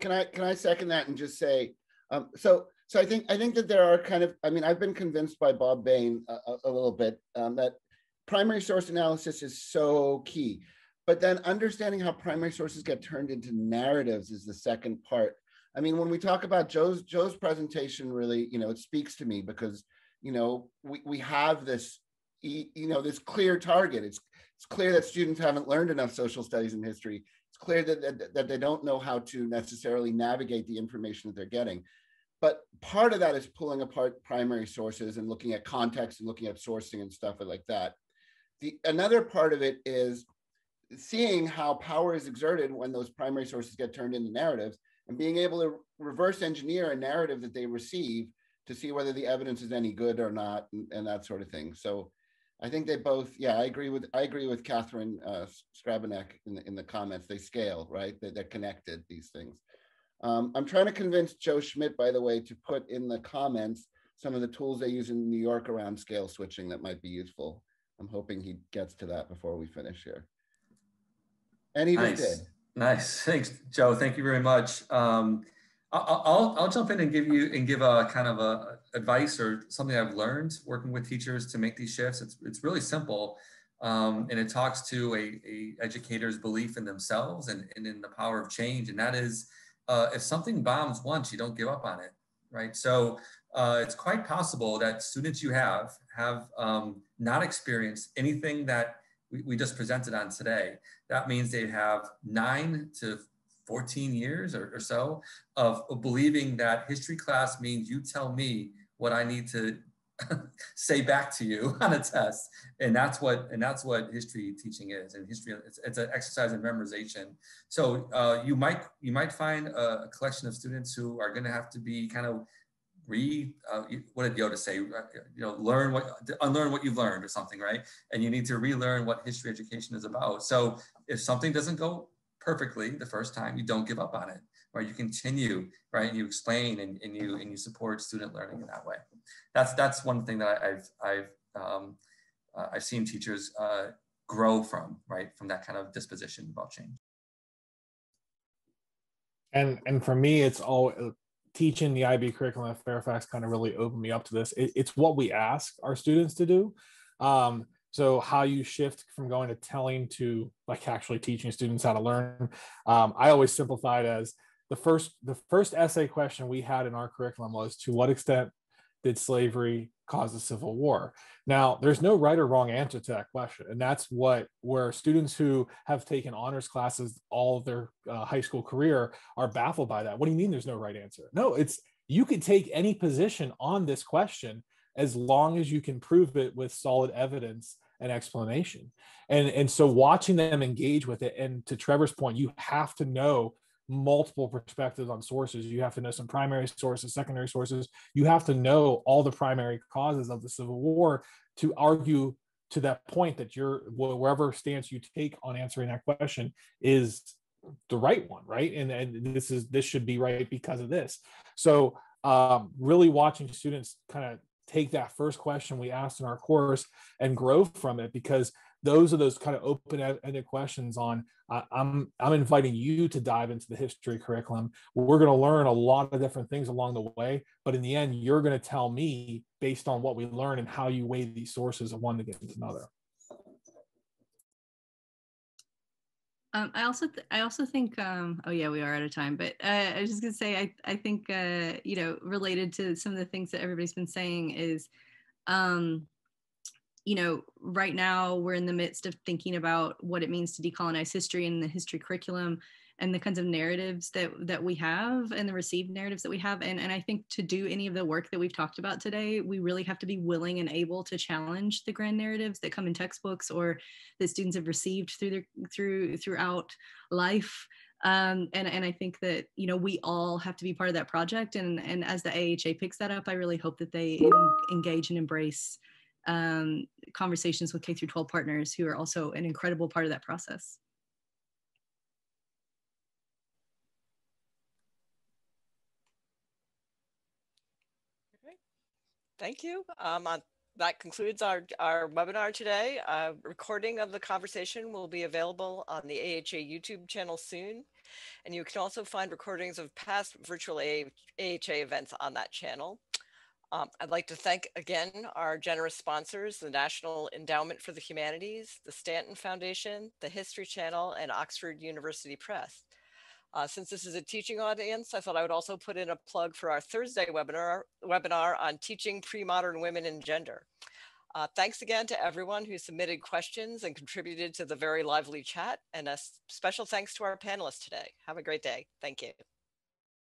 S3: Can I can I second that and just say um, so so I think I think that there are kind of I mean I've been convinced by Bob Bain a, a little bit um, that primary source analysis is so key but then understanding how primary sources get turned into narratives is the second part. I mean, when we talk about Joe's Joe's presentation, really, you know, it speaks to me because, you know, we, we have this, you know, this clear target. It's it's clear that students haven't learned enough social studies and history. It's clear that, that, that they don't know how to necessarily navigate the information that they're getting. But part of that is pulling apart primary sources and looking at context and looking at sourcing and stuff like that. The another part of it is seeing how power is exerted when those primary sources get turned into narratives and being able to reverse engineer a narrative that they receive to see whether the evidence is any good or not and, and that sort of thing so i think they both yeah i agree with i agree with catherine uh, skrabanek in the, in the comments they scale right they, they're connected these things um, i'm trying to convince joe schmidt by the way to put in the comments some of the tools they use in new york around scale switching that might be useful i'm hoping he gets to that before we finish here and he nice. just did.
S2: Nice. Thanks, Joe. Thank you very much. Um, I'll, I'll, jump in and give you and give a kind of a advice or something I've learned working with teachers to make these shifts. It's, it's really simple. Um, and it talks to a, a, educator's belief in themselves and, and in the power of change. And that is, uh, if something bombs once, you don't give up on it, right? So uh, it's quite possible that students you have have um, not experienced anything that we, we just presented on today. That means they have nine to 14 years or, or so of, of believing that history class means you tell me what I need to say back to you on a test and that's what and that's what history teaching is and history it's, it's an exercise in memorization so uh, you might you might find a, a collection of students who are going to have to be kind of re uh, what did Yoda say? You know, learn what unlearn what you've learned or something, right? And you need to relearn what history education is about. So if something doesn't go perfectly the first time, you don't give up on it, right? You continue, right? You explain and, and you and you support student learning in that way. That's that's one thing that I, have I've um, uh, I've seen teachers uh, grow from, right? From that kind of disposition about change.
S5: And and for me, it's all teaching the IB curriculum at Fairfax kind of really opened me up to this. It, it's what we ask our students to do. Um, so how you shift from going to telling to like actually teaching students how to learn. Um, I always simplify it as the first the first essay question we had in our curriculum was to what extent did slavery cause the Civil War? Now, there's no right or wrong answer to that question. And that's what, where students who have taken honors classes all of their uh, high school career are baffled by that. What do you mean there's no right answer? No, it's, you could take any position on this question as long as you can prove it with solid evidence and explanation. And, and so watching them engage with it, and to Trevor's point, you have to know multiple perspectives on sources. You have to know some primary sources, secondary sources. You have to know all the primary causes of the Civil War to argue to that point that your wherever stance you take on answering that question is the right one, right? And and this is this should be right because of this. So um, really watching students kind of take that first question we asked in our course and grow from it because those are those kind of open-ended questions on uh, i'm i'm inviting you to dive into the history curriculum. We're going to learn a lot of different things along the way but in the end you're going to tell me based on what we learn and how you weigh these sources of one against another
S4: Um, I also th- I also think um, oh yeah we are out of time but uh, I was just gonna say I I think uh, you know related to some of the things that everybody's been saying is um, you know, right now we're in the midst of thinking about what it means to decolonize history and the history curriculum and the kinds of narratives that that we have and the received narratives that we have. And, and i think to do any of the work that we've talked about today we really have to be willing and able to challenge the grand narratives that come in textbooks or that students have received through their through throughout life. Um, and and I think that you know we all have to be part of that project. And and as the AHA picks that up I really hope that they engage and embrace um, conversations with K through 12 partners who are also an incredible part of that process.
S1: Thank you. Um, on, that concludes our, our webinar today. A recording of the conversation will be available on the AHA YouTube channel soon. And you can also find recordings of past virtual AHA events on that channel. Um, I'd like to thank again our generous sponsors, the National Endowment for the Humanities, the Stanton Foundation, the History Channel, and Oxford University Press. Uh, since this is a teaching audience, I thought I would also put in a plug for our Thursday webinar, webinar on teaching pre-modern women and gender. Uh, thanks again to everyone who submitted questions and contributed to the very lively chat and a special thanks to our panelists today. Have a great day. Thank you.